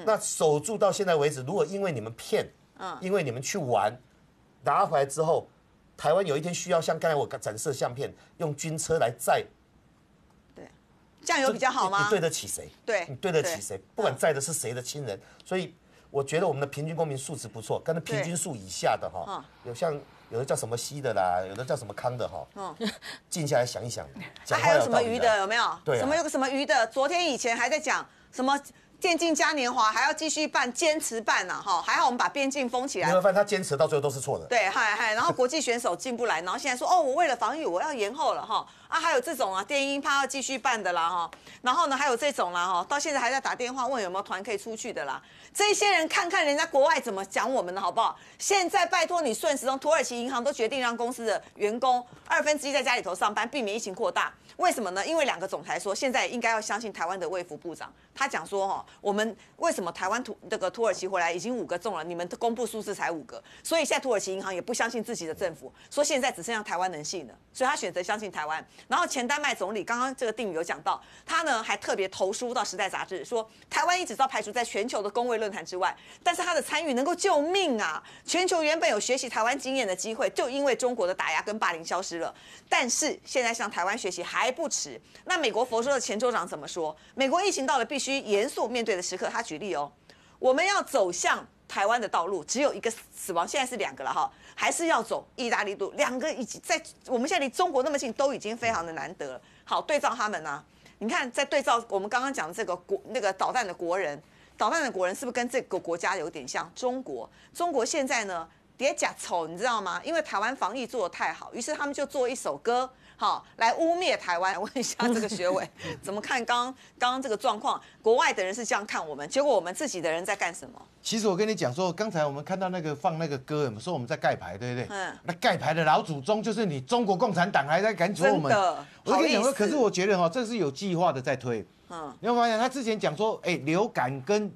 那守住到现在为止，如果因为你们骗，嗯因为你们去玩，拿回来之后，台湾有一天需要像刚才我展示的相片，用军车来载，对，这样有比较好吗？你对得起谁？对，你对得起谁？不管载的是谁的亲人，所以我觉得我们的平均公民素质不错，跟那平均数以下的哈，有像。有的叫什么西的啦，有的叫什么康的哈。嗯，静下来想一想，还有什么鱼的有没有？对，什么有个什么鱼的？昨天以前还在讲什么电竞嘉年华还要继续办，坚持办呢哈。还好我们把边境封起来。你会发现他坚持到最后都是错的。对，嗨嗨，然后国际选手进不来，然后现在说哦，我为了防御我要延后了哈。啊，还有这种啊，电音趴要继续办的啦哈。然后呢，还有这种啦哈，到现在还在打电话问有没有团可以出去的啦。这些人看看人家国外怎么讲我们的好不好？现在拜托你顺时钟，土耳其银行都决定让公司的员工二分之一在家里头上班，避免疫情扩大。为什么呢？因为两个总裁说，现在应该要相信台湾的卫福部长。他讲说，哈，我们为什么台湾土这个土耳其回来已经五个中了，你们公布数字才五个，所以现在土耳其银行也不相信自己的政府，说现在只剩下台湾能信的，所以他选择相信台湾。然后前丹麦总理刚刚这个定语有讲到，他呢还特别投书到时代杂志，说台湾一直遭排除在全球的公卫论坛之外，但是他的参与能够救命啊！全球原本有学习台湾经验的机会，就因为中国的打压跟霸凌消失了。但是现在向台湾学习还不迟。那美国佛州的前州长怎么说？美国疫情到了必须严肃面对的时刻。他举例哦，我们要走向台湾的道路只有一个死亡，现在是两个了哈，还是要走意大利路？两个已经在我们现在离中国那么近，都已经非常的难得了。好，对照他们呢，你看在对照我们刚刚讲的这个国那个导弹的国人。导弹的国人是不是跟这个国家有点像？中国，中国现在呢，叠假丑，你知道吗？因为台湾防疫做的太好，于是他们就做一首歌。好，来污蔑台湾。问一下这个学委 <laughs> 怎么看刚刚刚这个状况？国外的人是这样看我们，结果我们自己的人在干什么？其实我跟你讲说，刚才我们看到那个放那个歌，我们说我们在盖牌，对不对？嗯。那盖牌的老祖宗就是你中国共产党，还在赶走我们。我跟你讲说，可是我觉得哈，这是有计划的在推。嗯。你有发现他之前讲说，哎，流感跟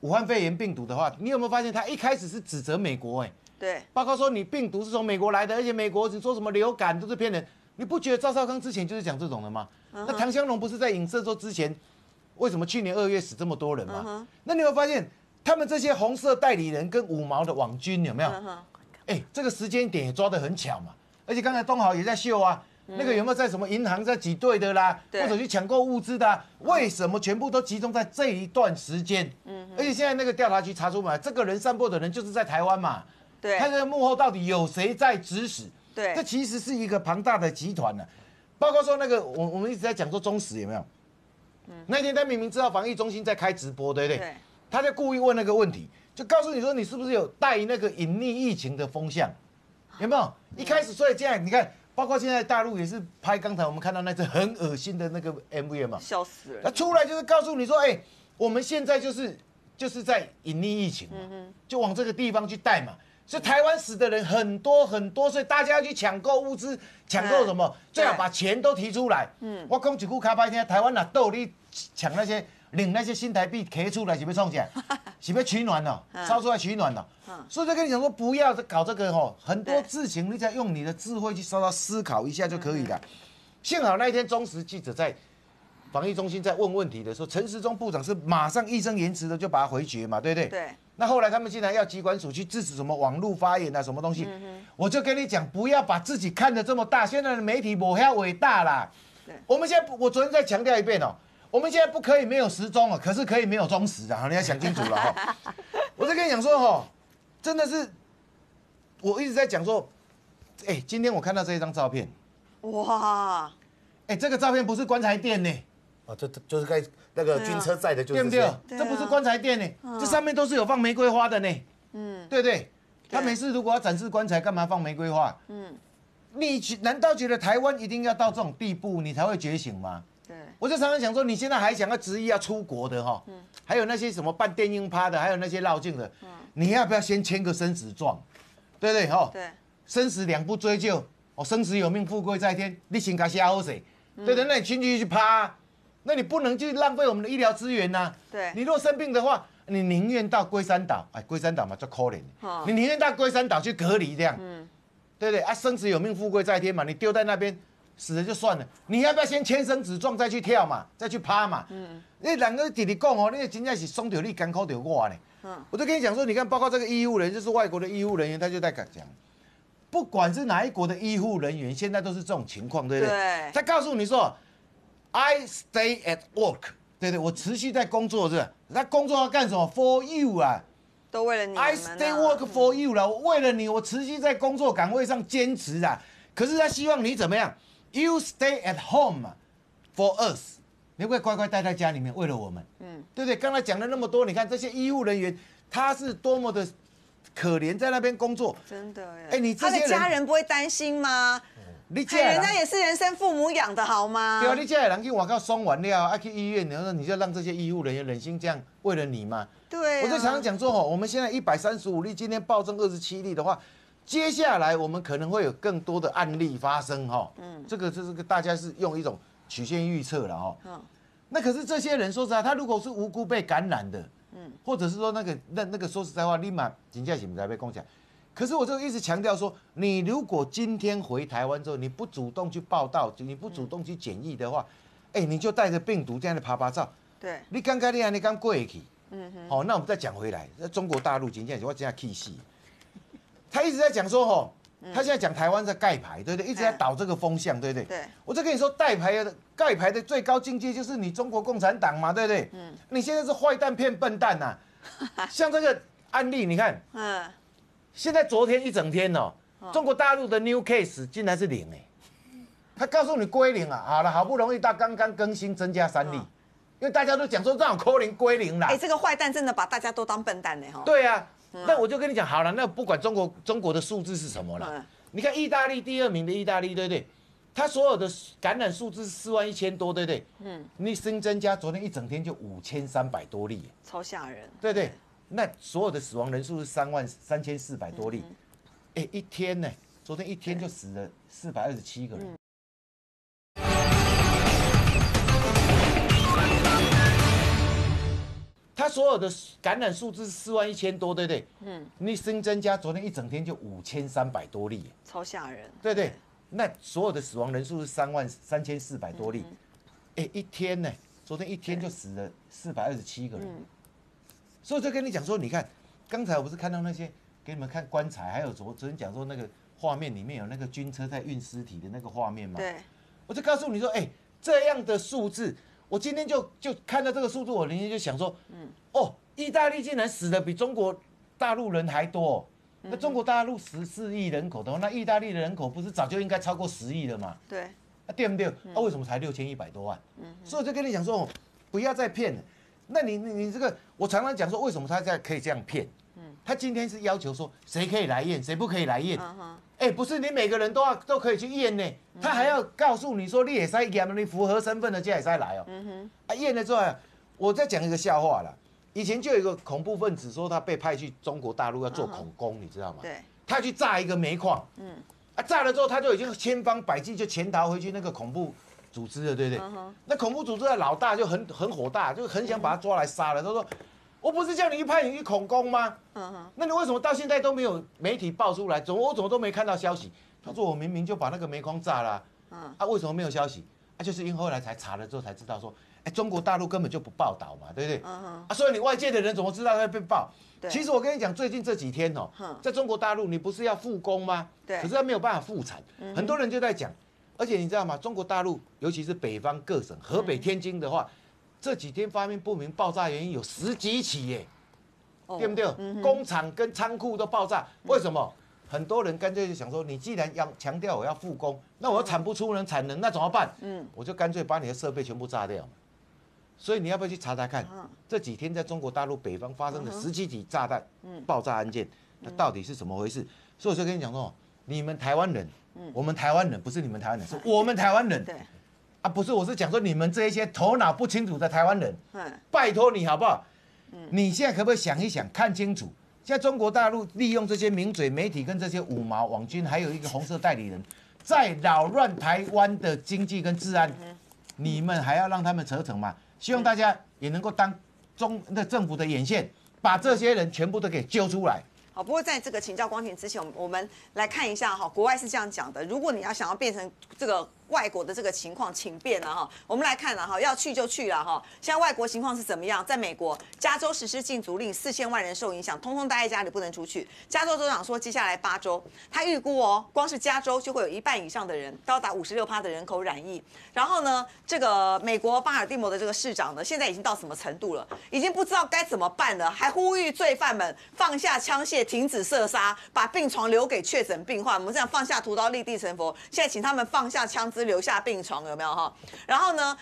武汉肺炎病毒的话，你有没有发现他一开始是指责美国？哎，对。包括说你病毒是从美国来的，而且美国只说什么流感都是骗人。你不觉得赵少康之前就是讲这种的吗？那唐香龙不是在影射说之前为什么去年二月死这么多人吗？那你有发现他们这些红色代理人跟五毛的网军有没有？哎，这个时间点也抓得很巧嘛。而且刚才东豪也在秀啊，那个有没有在什么银行在挤兑的啦，或者去抢购物资的？为什么全部都集中在这一段时间？嗯，而且现在那个调查局查出来，这个人散播的人就是在台湾嘛。对，他这个幕后到底有谁在指使？对，这其实是一个庞大的集团呢，包括说那个我我们一直在讲说中实有没有？嗯，那天他明明知道防疫中心在开直播，对不对？对，他就故意问那个问题，就告诉你说你是不是有带那个隐匿疫情的风向？有没有？一开始所以这样，你看，包括现在大陆也是拍刚才我们看到那只很恶心的那个 MV 嘛，笑死了。他出来就是告诉你说，哎，我们现在就是就是在隐匿疫情嘛，就往这个地方去带嘛。所以台湾死的人很多很多，所以大家要去抢购物资，抢购什么？最好把钱都提出来。嗯，我讲几句卡牌，听台湾哪斗你抢那些领那些新台币提出来，<laughs> 是不是冲起来？是不是取暖了？烧出来取暖了？所以就跟你讲说，不要搞这个吼，很多事情你只要用你的智慧去稍稍思考一下就可以了。幸好那一天中时记者在防疫中心在问问题的时候，陈时中部长是马上义正言辞的就把他回绝嘛，对不对？对。那后来他们竟然要机关署去制止什么网络发言啊，什么东西？我就跟你讲，不要把自己看得这么大。现在的媒体我要伟大啦。我们现在我昨天再强调一遍哦，我们现在不可以没有时钟哦，可是可以没有中时啊，你要想清楚了哈。<laughs> 我在跟你讲说哈，真的是，我一直在讲说，哎，今天我看到这一张照片，哇，哎，这个照片不是棺材店呢。哦，这这就是该那个军车载的，就是对不对？这不是棺材店呢，这上面都是有放玫瑰花的呢。嗯，对不对？他每次如果要展示棺材，干嘛放玫瑰花？嗯，你难道觉得台湾一定要到这种地步，你才会觉醒吗？对，我就常常想说，你现在还想要执意要出国的哈？嗯，还有那些什么办电音趴的，还有那些绕境的，嗯，你要不要先签个生死状？对不对？哈，对，生死两不追究，哦，生死有命，富贵在天，你先该写好谁？对的，那你亲自去趴。那你不能去浪费我们的医疗资源呐。对。你若生病的话，你宁愿到龟山岛，哎，龟山岛嘛，叫可怜。你宁愿到龟山岛去隔离这样。嗯。对不对？啊，生死有命，富贵在天嘛。你丢在那边，死了就算了。你要不要先签生死状再去跳嘛，再去趴嘛？嗯。你两个弟弟讲哦，你真正是松掉你，干口掉我呢。嗯。我就跟你讲说，你看，包括这个医护人员，就是外国的医护人员，他就在讲，不管是哪一国的医护人员，现在都是这种情况，对不对？对。他告诉你说。I stay at work，对对，我持续在工作是。那工作要干什么？For you 啊，都为了你。I stay work for you 了，为了你，我持续在工作岗位上坚持啊。可是他希望你怎么样？You stay at home for us，你会乖乖待在家里面，为了我们。嗯，对不对？刚才讲了那么多，你看这些医护人员，他是多么的可怜，在那边工作。真的哎。哎，你他的家人不会担心吗？你人家也是人生父母养的好吗？对啊，你这人去外靠送完了，啊去医院，然后你就让这些医护人员忍心这样为了你吗？对。我就常常讲说，吼，我们现在一百三十五例，今天暴增二十七例的话，接下来我们可能会有更多的案例发生，哈。嗯。这个就是个大家是用一种曲线预测了，哈。嗯。那可是这些人说实在，他如果是无辜被感染的，嗯，或者是说那个那那个说实在话，立马警戒警才被攻起来。可是我就一直强调说，你如果今天回台湾之后，你不主动去报道，你不主动去检疫的话，哎，你就带着病毒这样的爬爬照。对。你刚刚你啊，你刚过去。嗯哼。好，那我们再讲回来，那中国大陆今天我这样气死。他一直在讲说，吼，他现在讲台湾在盖牌，对不对？一直在导这个风向，对不对？对。我就跟你说，盖牌的盖牌的最高境界就是你中国共产党嘛，对不对？嗯。你现在是坏蛋骗笨蛋呐。像这个案例，你看。<laughs> 嗯。现在昨天一整天哦，中国大陆的 new case 竟然是零哎，他告诉你归零啊，好了，好不容易到刚刚更新增加三例，因为大家都讲说让扣零归零啦。哎，这个坏蛋真的把大家都当笨蛋呢哈。对啊，那我就跟你讲好了，那不管中国中国的数字是什么了，你看意大利第二名的意大利，对不对？他所有的感染数字是四万一千多，对不对？嗯。你新增加昨天一整天就五千三百多例，超吓人。对对，那所有的死亡人数是三万三千四百多例，哎，一天呢？昨天一天就死了四百二十七个人。他所有的感染数字是四万一千多，对不对？嗯。你新增加昨天一整天就五千三百多例，超吓人。对对。那所有的死亡人数是三万三千四百多例，哎，一天呢？昨天一天就死了四百二十七个人，所以就跟你讲说，你看，刚才我不是看到那些给你们看棺材，还有昨昨天讲说那个画面里面有那个军车在运尸体的那个画面吗？对，我就告诉你说，哎，这样的数字，我今天就就看到这个数字，我今天就想说，嗯，哦，意大利竟然死的比中国大陆人还多。那中国大陆十四亿人口的话，那意大利的人口不是早就应该超过十亿了吗？对，啊对不对？啊为什么才六千一百多万？嗯，所以就跟你讲说，不要再骗了。那你你你这个，我常常讲说，为什么他在可以这样骗？嗯，他今天是要求说，谁可以来验，谁不可以来验？哎，不是你每个人都要都可以去验呢，他还要告诉你说，你也塞验，你符合身份的，就也塞来哦。嗯哼，啊验了之后，我再讲一个笑话了。以前就有一个恐怖分子说他被派去中国大陆要做恐攻，你知道吗？对，他去炸一个煤矿，嗯，啊炸了之后他就已经千方百计就潜逃回去那个恐怖组织的，对不对？那恐怖组织的老大就很很火大，就很想把他抓来杀了。他说：“我不是叫你去派你去恐攻吗？那你为什么到现在都没有媒体爆出来？怎么我怎么都没看到消息？”他说：“我明明就把那个煤矿炸了，嗯，啊为什么没有消息？啊就是因为后来才查了之后才知道说。”哎，中国大陆根本就不报道嘛，对不对？啊，所以你外界的人怎么知道会被报？其实我跟你讲，最近这几天哦，在中国大陆，你不是要复工吗？对。可是他没有办法复产，很多人就在讲，而且你知道吗？中国大陆，尤其是北方各省，河北、天津的话，这几天发明不明爆炸原因有十几起耶，对不对？工厂跟仓库都爆炸，为什么？很多人干脆就想说，你既然要强调我要复工，那我产不出能产能，那怎么办？嗯，我就干脆把你的设备全部炸掉。所以你要不要去查查看，这几天在中国大陆北方发生的十几起炸弹爆炸案件，那到底是怎么回事？所以我就跟你讲说，你们台湾人，我们台湾人不是你们台湾人，是我们台湾人。对，啊，不是，我是讲说你们这一些头脑不清楚的台湾人，拜托你好不好？你现在可不可以想一想，看清楚？现在中国大陆利用这些名嘴媒体跟这些五毛网军，还有一个红色代理人，在扰乱台湾的经济跟治安，你们还要让他们扯成吗？希望大家也能够当中那政府的眼线，把这些人全部都给揪出来。不过在这个请教光庭之前，我们来看一下哈，国外是这样讲的：如果你要想要变成这个。外国的这个情况，请便了哈。我们来看了哈，要去就去了哈。现在外国情况是怎么样？在美国，加州实施禁足令，四千万人受影响，通通待在家里，不能出去。加州州长说，接下来八周，他预估哦，光是加州就会有一半以上的人，高达五十六趴的人口染疫。然后呢，这个美国巴尔的摩的这个市长呢，现在已经到什么程度了？已经不知道该怎么办了，还呼吁罪犯们放下枪械，停止射杀，把病床留给确诊病患。我们这样放下屠刀，立地成佛。现在请他们放下枪支。留下病床有没有哈？然后呢，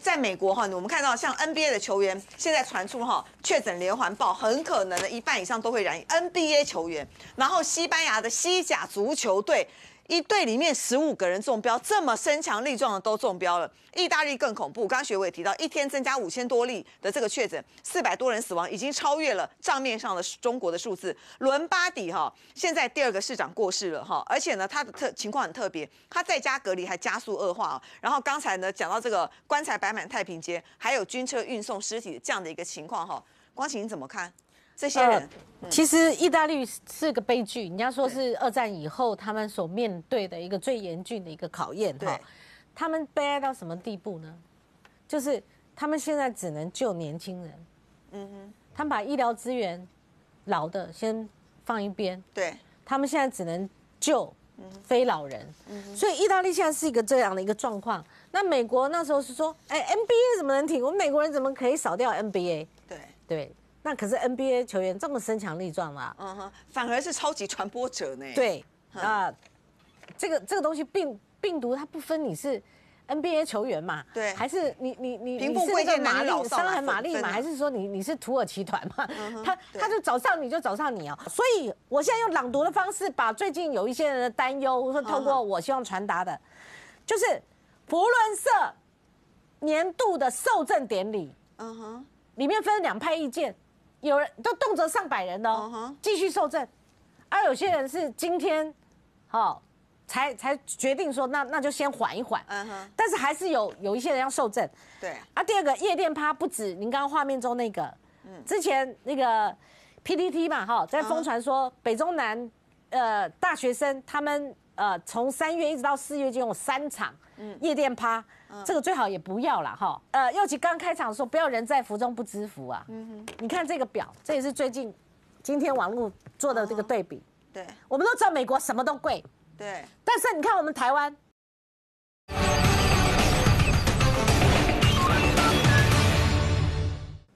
在美国哈，我们看到像 NBA 的球员现在传出哈确诊连环爆，很可能的一半以上都会染疫。NBA 球员，然后西班牙的西甲足球队。一队里面十五个人中标，这么身强力壮的都中标了。意大利更恐怖，刚刚学伟提到，一天增加五千多例的这个确诊，四百多人死亡，已经超越了账面上的中国的数字。伦巴底哈，现在第二个市长过世了哈，而且呢，他的特情况很特别，他在家隔离还加速恶化。然后刚才呢讲到这个棺材摆满太平街，还有军车运送尸体这样的一个情况哈，光晴你怎么看？这些人，其实意大利是个悲剧。人家说是二战以后他们所面对的一个最严峻的一个考验。哈，他们悲哀到什么地步呢？就是他们现在只能救年轻人。嗯哼，他们把医疗资源老的先放一边。对，他们现在只能救非老人。嗯所以意大利现在是一个这样的一个状况。那美国那时候是说，哎，NBA 怎么能停？我们美国人怎么可以少掉 NBA？对对。那可是 NBA 球员这么身强力壮嘛？嗯哼，反而是超级传播者呢。对啊，这个这个东西病病毒它不分你是 NBA 球员嘛？对，还是你你你贫富贵贱男女老少伤痕玛丽嘛？还是说你你是土耳其团嘛？他他就找上你就找上你哦。所以我现在用朗读的方式，把最近有一些人的担忧，说透过我希望传达的，就是福伦社年度的受赠典礼，嗯哼，里面分两派意见，有人都动辄上百人的哦，继续受证，而有些人是今天，好。才才决定说，那那就先缓一缓。嗯哼。但是还是有有一些人要受证。对。啊，第二个夜店趴不止您刚刚画面中那个，嗯，之前那个 PPT 嘛，哈，在疯传说北中南呃大学生他们呃从三月一直到四月就有三场夜店趴，这个最好也不要了哈。呃，尤其刚开场说不要人在福中不知福啊。嗯哼。你看这个表，这也是最近今天网络做的这个对比。对。我们都知道美国什么都贵。对，但是你看我们台湾，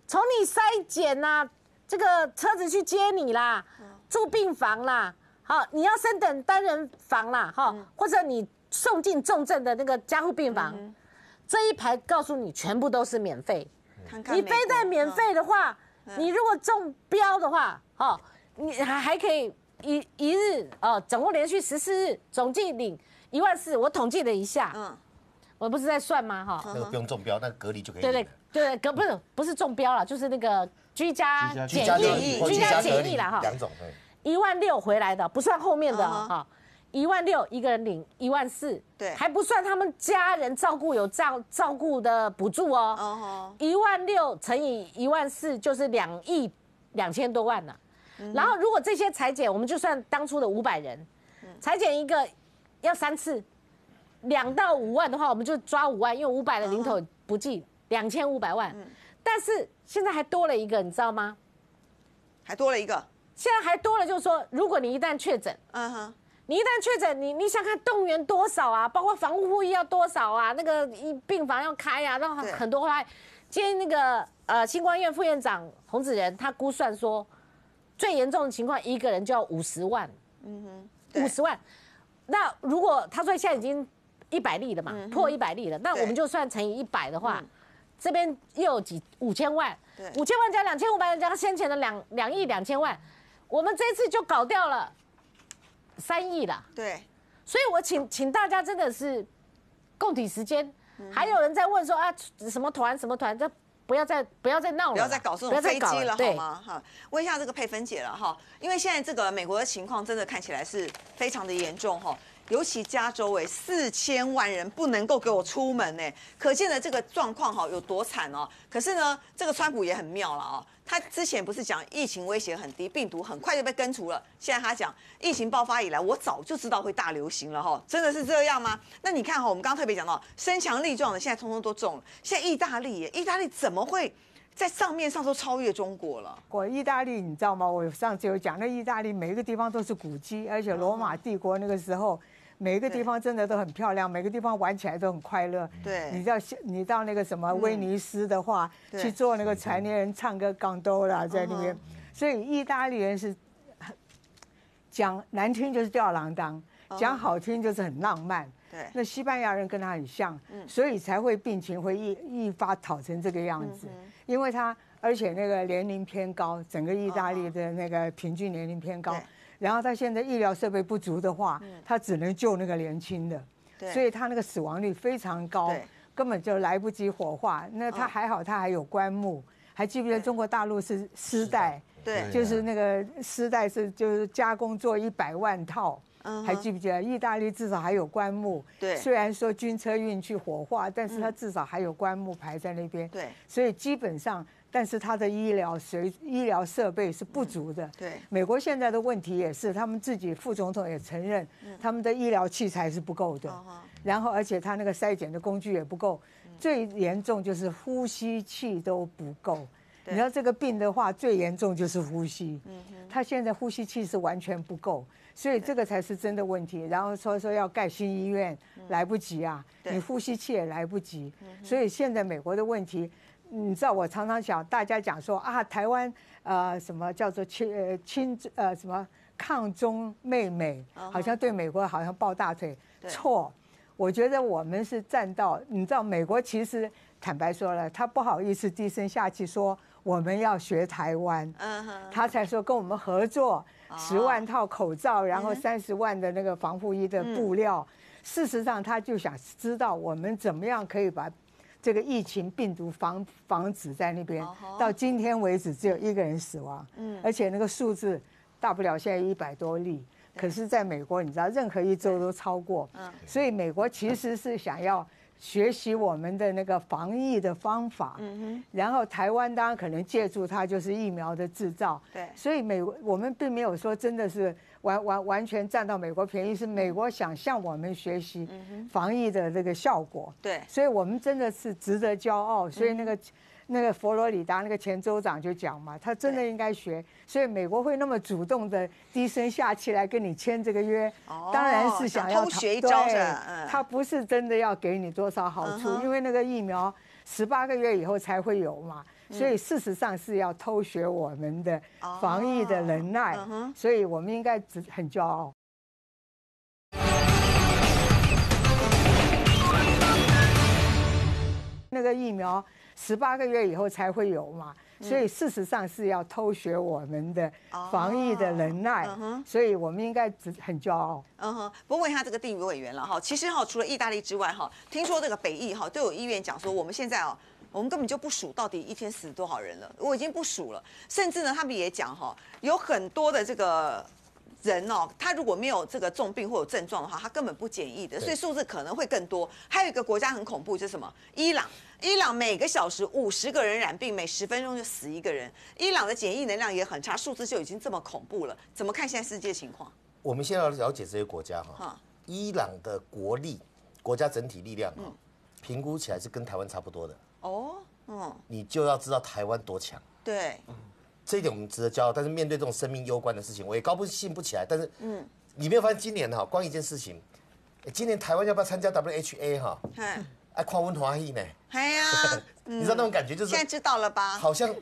从你筛检呐，这个车子去接你啦，住病房啦，好，你要升等单人房啦，哈，或者你送进重症的那个加护病房，这一排告诉你全部都是免费。你非在免费的话，你如果中标的话，哦，你还还可以。一一日哦，总共连续十四日，总计领一万四。我统计了一下，嗯，我不是在算吗？哈，那个不用中标，那隔离就可以。对对对，隔不是不是中标了，就是那个居家检疫，居家检疫了哈。两种，一万六回来的，不算后面的哈，一万六一个人领一万四，对，还不算他们家人照顾有照照顾的补助哦。一万六乘以一万四就是两亿两千多万呢。然后，如果这些裁剪，我们就算当初的五百人，裁剪一个要三次，两到五万的话，我们就抓五万，因为五百的零头不计，两千五百万。但是现在还多了一个，你知道吗？还多了一个，现在还多了，就是说，如果你一旦确诊，嗯哼，你一旦确诊，你你想看动员多少啊？包括防护护衣要多少啊？那个一病房要开啊，然后很多话。今天那个呃，新冠院副院长洪子仁他估算说。最严重的情况，一个人就要五十万，嗯哼，五十万。那如果他说现在已经一百例了嘛，破一百例了，那我们就算乘以一百的话，这边又有几五千万，五千万加两千五百万加先前的两两亿两千万，我们这次就搞掉了三亿啦。对，所以我请请大家真的是共体时间。还有人在问说啊，什么团什么团这。不要再不要再闹了，不要再搞这种飞机了，好吗？哈，问一下这个佩芬姐了哈，因为现在这个美国的情况真的看起来是非常的严重哈，尤其加州哎，四千万人不能够给我出门哎，可见的这个状况哈有多惨哦。可是呢，这个川普也很妙了啊。他之前不是讲疫情威胁很低，病毒很快就被根除了。现在他讲疫情爆发以来，我早就知道会大流行了哈，真的是这样吗？那你看哈，我们刚刚特别讲到身强力壮的，现在通通都中了。现在意大利耶，意大利怎么会在账面上都超越中国了？我意大利你知道吗？我上次有讲，那意大利每一个地方都是古迹，而且罗马帝国那个时候。每一个地方真的都很漂亮，每个地方玩起来都很快乐。对，你到你到那个什么威尼斯的话，去做那个船，年人唱歌港都啦，在那边。所以意大利人是讲难听就是吊郎当，讲好听就是很浪漫。对，那西班牙人跟他很像，所以才会病情会一一发讨成这个样子。因为他而且那个年龄偏高，整个意大利的那个平均年龄偏高。然后他现在医疗设备不足的话，他只能救那个年轻的，所以他那个死亡率非常高，根本就来不及火化。那他还好，他还有棺木。还记不记得中国大陆是丝带？对，就是那个丝带是就是加工做一百万套。还记不记得？意大利至少还有棺木。对，虽然说军车运去火化，但是他至少还有棺木排在那边。对，所以基本上。但是他的医疗随医疗设备是不足的。对，美国现在的问题也是，他们自己副总统也承认，他们的医疗器材是不够的。然后，而且他那个筛检的工具也不够。最严重就是呼吸器都不够。你要这个病的话，最严重就是呼吸。嗯他现在呼吸器是完全不够，所以这个才是真的问题。然后说说要盖新医院，来不及啊！你呼吸器也来不及。所以现在美国的问题。你知道我常常讲，大家讲说啊，台湾呃什么叫做亲呃亲呃什么抗中妹妹，好像对美国好像抱大腿。错，我觉得我们是站到，你知道，美国其实坦白说了，他不好意思低声下气说我们要学台湾，他才说跟我们合作十万套口罩，然后三十万的那个防护衣的布料。事实上，他就想知道我们怎么样可以把这个疫情病毒防防止在那边。到今天为止，只有一个人死亡，嗯而且那个数字大不了现在一百多例。可是，在美国，你知道，任何一周都超过，所以美国其实是想要学习我们的那个防疫的方法。然后台湾当然可能借助它，就是疫苗的制造。对，所以美我们并没有说真的是完完完全占到美国便宜，是美国想向我们学习防疫的这个效果。对，所以我们真的是值得骄傲。所以那个。那个佛罗里达那个前州长就讲嘛，他真的应该学，所以美国会那么主动的低声下气来跟你签这个约，当然是想要偷学一招的。他不是真的要给你多少好处，因为那个疫苗十八个月以后才会有嘛，所以事实上是要偷学我们的防疫的能耐，所以我们应该很骄傲。那个疫苗。十八个月以后才会有嘛，所以事实上是要偷学我们的防疫的能耐，所以我们应该很骄傲。嗯哼，不问一下这个地委委员了哈。其实哈，除了意大利之外哈，听说这个北意哈都有医院讲说，我们现在哦，我们根本就不数到底一天死多少人了，我已经不数了。甚至呢，他们也讲哈，有很多的这个。人哦，他如果没有这个重病或有症状的话，他根本不检疫的，所以数字可能会更多。还有一个国家很恐怖，就是什么？伊朗，伊朗每个小时五十个人染病，每十分钟就死一个人。伊朗的检疫能量也很差，数字就已经这么恐怖了。怎么看现在世界情况？我们先要了解这些国家哈。伊朗的国力，国家整体力量，评估起来是跟台湾差不多的。哦，嗯，你就要知道台湾多强。对。这一点我们值得骄傲，但是面对这种生命攸关的事情，我也高不兴不起来。但是，嗯，你没有发现今年哈，光一件事情，今年台湾要不要参加 WHA 哈？哎，爱跨温华裔呢？哎呀，<laughs> 你知道那种感觉就是现在知道了吧？好像，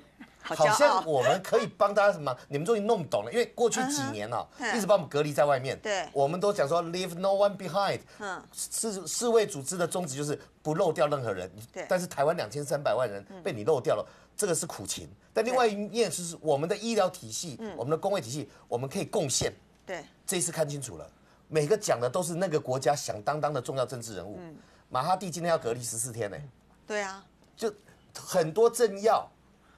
好像 <laughs> 我们可以帮大家什么？你们终于弄懂了，因为过去几年啊，一直把我们隔离在外面。对，我们都讲说 leave no one behind。嗯，世世卫组织的宗旨就是不漏掉任何人。对，但是台湾两千三百万人被你漏掉了。这个是苦情，但另外一面是我们的医疗体系，我们的工卫体系，我们可以贡献。对，这一次看清楚了，每个讲的都是那个国家响当当的重要政治人物。马哈蒂今天要隔离十四天呢。对啊，就很多政要，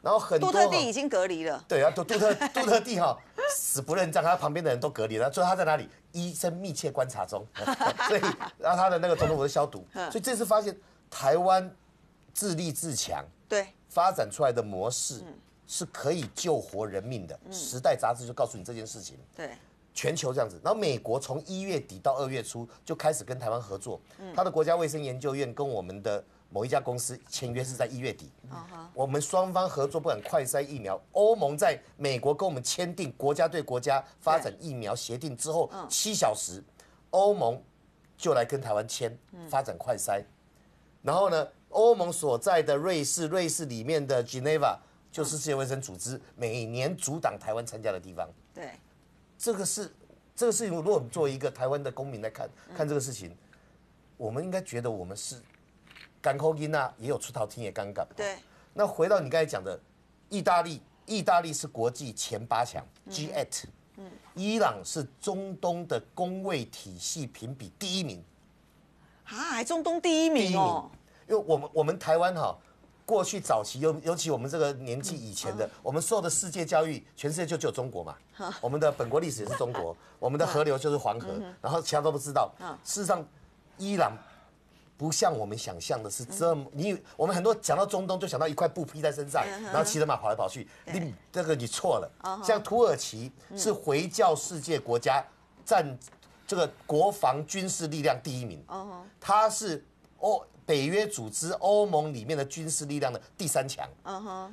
然后很多杜特地已经隔离了。对啊，杜杜特杜特地哈死不认账，他旁边的人都隔离了，最后他在哪里？医生密切观察中，<laughs> 所以然后他的那个总统府消毒。<laughs> 所以这次发现台湾自立自强。对。发展出来的模式是可以救活人命的。时代杂志就告诉你这件事情。对，全球这样子。然后美国从一月底到二月初就开始跟台湾合作。他的国家卫生研究院跟我们的某一家公司签约是在一月底。我们双方合作不管快筛疫苗，欧盟在美国跟我们签订国家对国家发展疫苗协定之后，七小时，欧盟就来跟台湾签发展快筛。然后呢？欧盟所在的瑞士，瑞士里面的 Geneva 就是世界卫生组织每年阻挡台湾参加的地方。对，这个是这个事情。如果我们作为一个台湾的公民来看看这个事情，我们应该觉得我们是港口音啊，也有出逃听也尴尬。对。那回到你刚才讲的，意大利，意大利是国际前八强 G8。嗯。伊朗是中东的工位体系评比第一名。啊，还中东第一名哦。因为我们我们台湾哈，过去早期尤尤其我们这个年纪以前的，我们受的世界教育，全世界就只有中国嘛。<laughs> 我们的本国历史也是中国，我们的河流就是黄河，然后其他都不知道。事实上，伊朗不像我们想象的是这么，你我们很多讲到中东就想到一块布披在身上，然后骑着马跑来跑去。你这个你错了。像土耳其是回教世界国家，占这个国防军事力量第一名。它是哦。北约组织、欧盟里面的军事力量的第三强，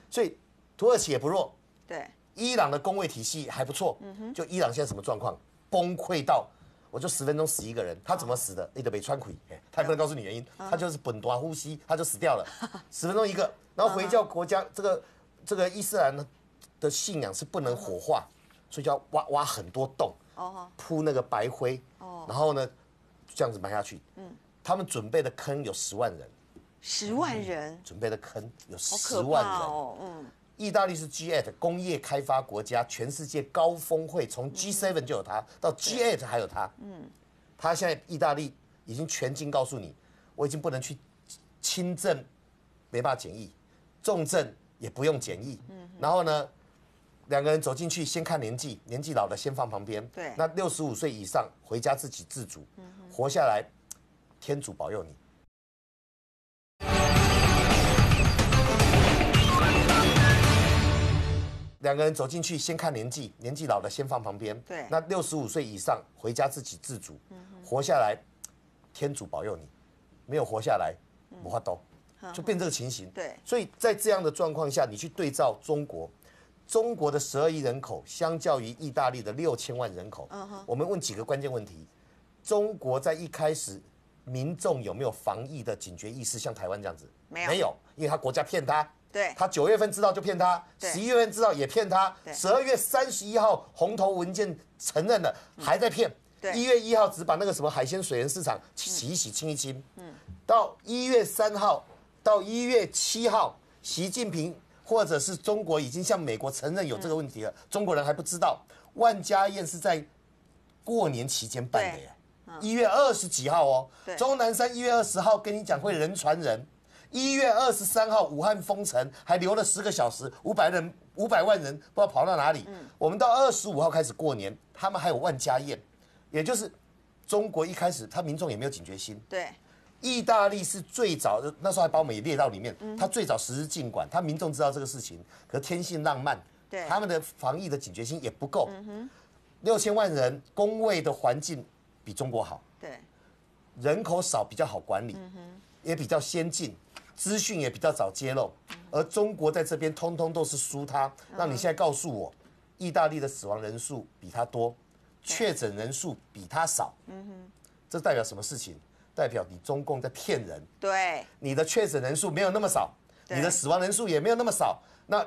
所以土耳其也不弱，对，伊朗的工位体系还不错，就伊朗现在什么状况？崩溃到我就十分钟死一个人，他怎么死的？你得被穿溃，他也不能告诉你原因，他就是本多呼吸，他就死掉了，<laughs> 十分钟一个。然后回教国家这个这个伊斯兰的信仰是不能火化，所以就要挖挖很多洞，哦，铺那个白灰，哦，然后呢这样子埋下去，嗯。他们准备的坑有十万人，十万人准备的坑有十可万人。哦，嗯，意大利是 G8 工业开发国家，全世界高峰会从 G7 就有它，到 G8 还有它。嗯，他现在意大利已经全境告诉你，我已经不能去轻症没办法检疫，重症也不用检疫。嗯然后呢，两个人走进去，先看年纪，年纪老的先放旁边。对那六十五岁以上回家自己自足，活下来，天主保佑你。两个人走进去，先看年纪，年纪老的先放旁边。对。那六十五岁以上回家自己自足，活下来，天主保佑你；没有活下来，无法都，就变这个情形。对，所以在这样的状况下，你去对照中国，中国的十二亿人口，相较于意大利的六千万人口，嗯我们问几个关键问题：中国在一开始，民众有没有防疫的警觉意识？像台湾这样子，没有。没有，因为他国家骗他。对，他九月份知道就骗他，十一月份知道也骗他，十二月三十一号红头文件承认了，还在骗。对。一月一号只把那个什么海鲜水源市场洗一洗、清一清。嗯，到一月三号到一月七号，习近平或者是中国已经向美国承认有这个问题了，中国人还不知道。万家宴是在过年期间办的耶，一月二十几号哦对，钟南山一月二十号跟你讲会人传人。一月二十三号，武汉封城，还留了十个小时，五百人、五百万人不知道跑到哪里。我们到二十五号开始过年，他们还有万家宴，也就是中国一开始他民众也没有警觉心。对，意大利是最早的，那时候还把我们也列到里面。他最早实施禁管，他民众知道这个事情，可是天性浪漫，对他们的防疫的警觉心也不够。六千万人，工位的环境比中国好，对，人口少比较好管理，也比较先进，资讯也比较早揭露。而中国在这边通通都是输他。那你现在告诉我，意大利的死亡人数比他多，确诊人数比他少，嗯哼，这代表什么事情？代表你中共在骗人。对，你的确诊人数没有那么少，你的死亡人数也没有那么少。那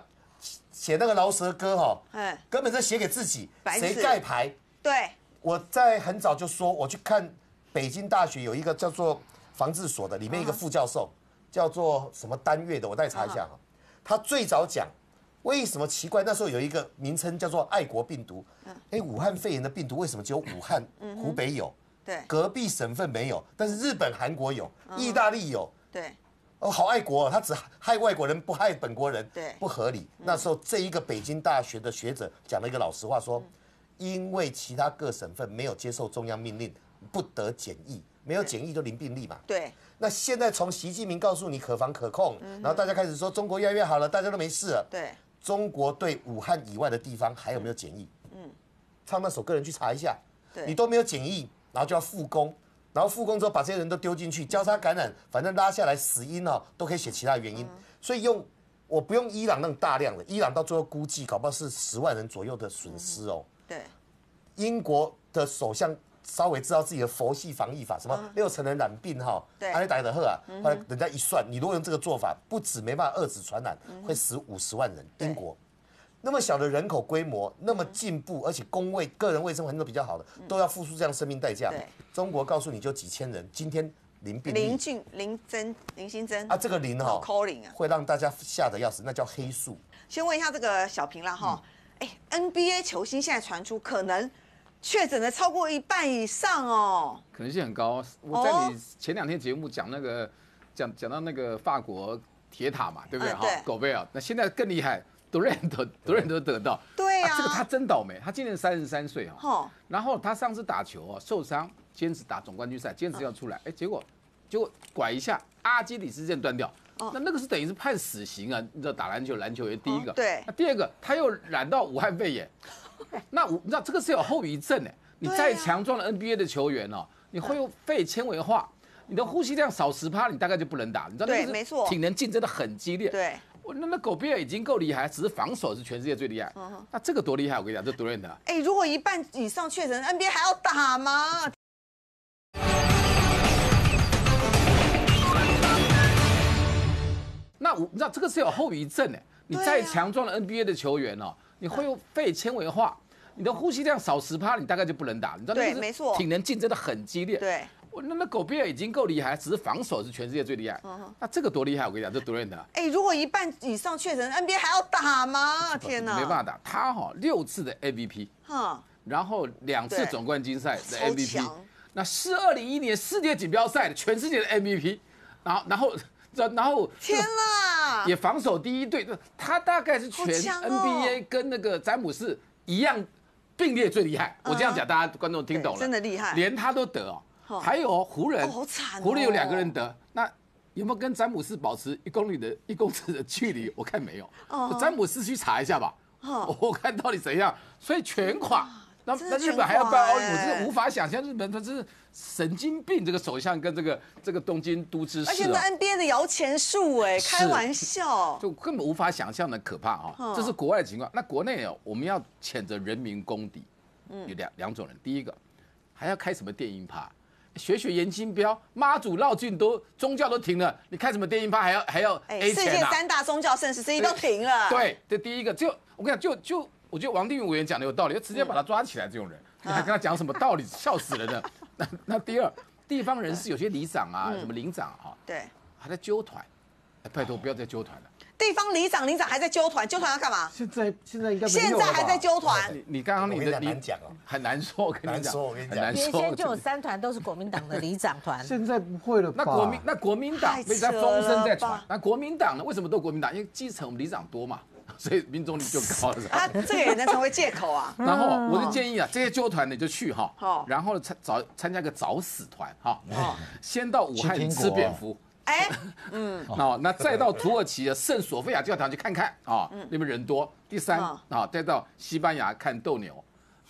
写那个饶舌歌哈，嗯，根本是写给自己，谁盖牌？对，我在很早就说，我去看北京大学有一个叫做防治所的，里面一个副教授叫做什么单月的，我再查一下哈。他最早讲为什么奇怪，那时候有一个名称叫做爱国病毒，哎，武汉肺炎的病毒为什么只有武汉、湖北有，对，隔壁省份没有，但是日本、韩国有，嗯。意大利有。对，哦，好爱国、哦，他只害外国人，不害本国人，对。不合理。那时候这一个北京大学的学者讲了一个老实话，说，因为其他各省份没有接受中央命令，不得检疫，没有检疫就零病例嘛。对，那现在从习近平告诉你可防可控，然后大家开始说中国越来越好了，大家都没事了。对，中国对武汉以外的地方还有没有检疫？嗯，唱那首歌人去查一下，对。你都没有检疫，然后就要复工，然后复工之后把这些人都丢进去，交叉感染，反正拉下来死因哦都可以写其他原因，所以用我不用伊朗那种大量的，伊朗到最后估计搞不好是十万人左右的损失哦。对，英国的首相稍微知道自己的佛系防疫法，什么六成人染病哈，对。安利打的赫啊。后来人家一算，你如果用这个做法，不止没办法遏制传染，会死五十万人。英国。那么小的人口规模，那么进步，而且工位、个人卫生环境都比较好的，都要付出这样生命代价对。中国告诉你就几千人，今天零病例林俊林增林新增。啊，这个零哈，啊。会让大家吓得要死，那叫黑数。先问一下这个小平啦哈，哎、n b a 球星现在传出可能确诊的超过一半以上哦。可能性很高。我在你前两天节目讲那个讲讲到那个法国铁塔嘛，对不对？哈、嗯狗贝尔，那现在更厉害，都多人都得到。对啊这个他真倒霉，他今年三十三岁哈。哈，然后他上次打球哦受伤，坚持打总冠军赛，坚持要出来，哎，结果结果拐一下，阿基里斯腱断掉。那那个是等于是判死刑啊！你知道打篮球，篮球员第一个，对那第二个他又染到武汉肺炎，<laughs> 那我你知道这个是有后遗症哎。你再强壮的 NBA 的球员哦，你会有肺纤维化，你的呼吸量少十趴，你大概就不能打。你知道那个是对没错体能竞争的很激烈。对，我那那狗贝尔已经够厉害，只是防守是全世界最厉害。那这个多厉害，我跟你讲，这多认的。哎、如果一半以上确诊，NBA 还要打吗？<laughs> 那我你知道这个是有后遗症哎，你再强壮的 NBA 的球员哦，你会有肺纤维化，你的呼吸量少十趴，你大概就不能打。你知道那个是对没错体能竞争的很激烈。对，那那狗比尔已经够厉害，只是防守是全世界最厉害。那这个多厉害？我跟你讲，这多认得。哎，如果一半以上确诊，NBA 还要打吗？天哪，没办法打。他哈六次的 MVP，哈，然后两次总冠军赛的 MVP，那是二零一一年世界锦标赛的全世界的 MVP，然后然后然然后天哪，也防守第一队，他大概是全 NBA 跟那个詹姆斯一样并列最厉害。我这样讲，大家观众听懂了，真的厉害，连他都得哦。还有湖人，湖人有两个人得，那有没有跟詹姆斯保持一公里的 <laughs> 一公尺的距离？我看没有。詹姆斯去查一下吧，我看到底怎样。所以全垮，那那日本还要办奥运，我真的无法想象日本他真是神经病。这个首相跟这个这个东京都知事，而且那 NBA 的摇钱树，哎，开玩笑，就根本无法想象的可怕啊！这是国外的情况，那国内哦，我们要谴责人民公敌，有两两种人，第一个还要开什么电音趴？学学严金彪，妈祖绕境都宗教都停了，你开什么电音趴还要还要 A 世界三大宗教盛事之一都停了。对，这第一个就我跟你讲，就就我觉得王定宇委员讲的有道理，就直接把他抓起来，这种人你还跟他讲什么道理，<laughs> 笑死人了。那那第二，地方人士有些里长啊，什么领长哈，对，还在纠团，拜托不要再纠团了。地方里长、领长还在纠团，纠团要干嘛？现在现在应该现在还在纠团。你你刚刚你的难讲哦，很难说，我跟你讲，很难说。原先就有三团都是国民党的里长团，<laughs> 现在不会了。那国民那国民党没在风声在传，那国民党呢？为什么都国民党？因为基层我们里长多嘛，所以民众率就高了。啊，这个也能成为借口啊。<laughs> 然后我就建议啊，这些纠团你就去哈，然后参找参加个早死团哈，先到武汉吃蝙蝠。哎，<laughs> 嗯，哦那再到土耳其的圣索菲亚教堂去看看啊，那边人多。第三啊，再到西班牙看斗牛，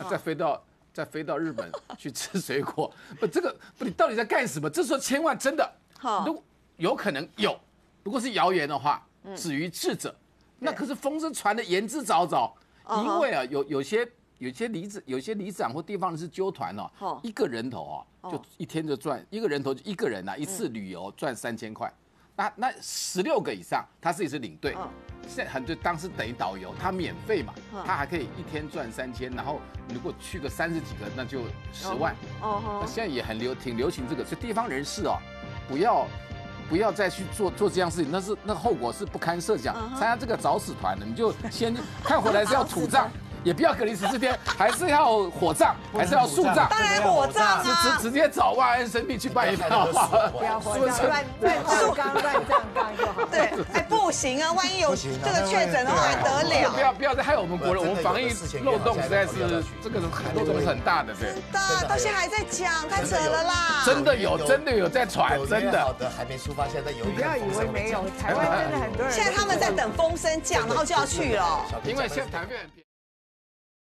再飞到再飞到日本 <laughs> 去吃水果。不，这个不，你到底在干什么？这时候千万真的，如有可能有，如果是谣言的话，止于智者。那可是风声传的言之凿凿，因为啊，有有些有些里子，有些里长或地方人是纠团哦，一个人头哦。就一天就赚一个人头，就一个人呐，一次旅游赚三千块，那那十六个以上，他自己是领队，现在很多当时等于导游，他免费嘛，他还可以一天赚三千，然后如果去个三十几个，那就十万。哦那现在也很流，挺流行这个，所以地方人士哦，不要不要再去做做这样事情，那是那后果是不堪设想。参加这个找死团的，你就先看回来是要 <laughs> 土葬。也不要隔离十四天，还是要火葬，还是要树葬？当然火葬直直直接找万安生病去办一办，不要火葬，乱乱葬乱葬葬就好。<laughs> 对，哎，不行啊，万一有这个确诊的话还得了？不要不要再害我们国人，我们防疫漏洞实在是这个漏洞是很大的，对。的，到现在还在讲，太扯了啦！真的有，真的有在传，真的。好的，还没出发，现在有。你不要以为没有，台湾真的很多人。<laughs> 现在他们在等风声降，然后就要去了。因为现在台湾。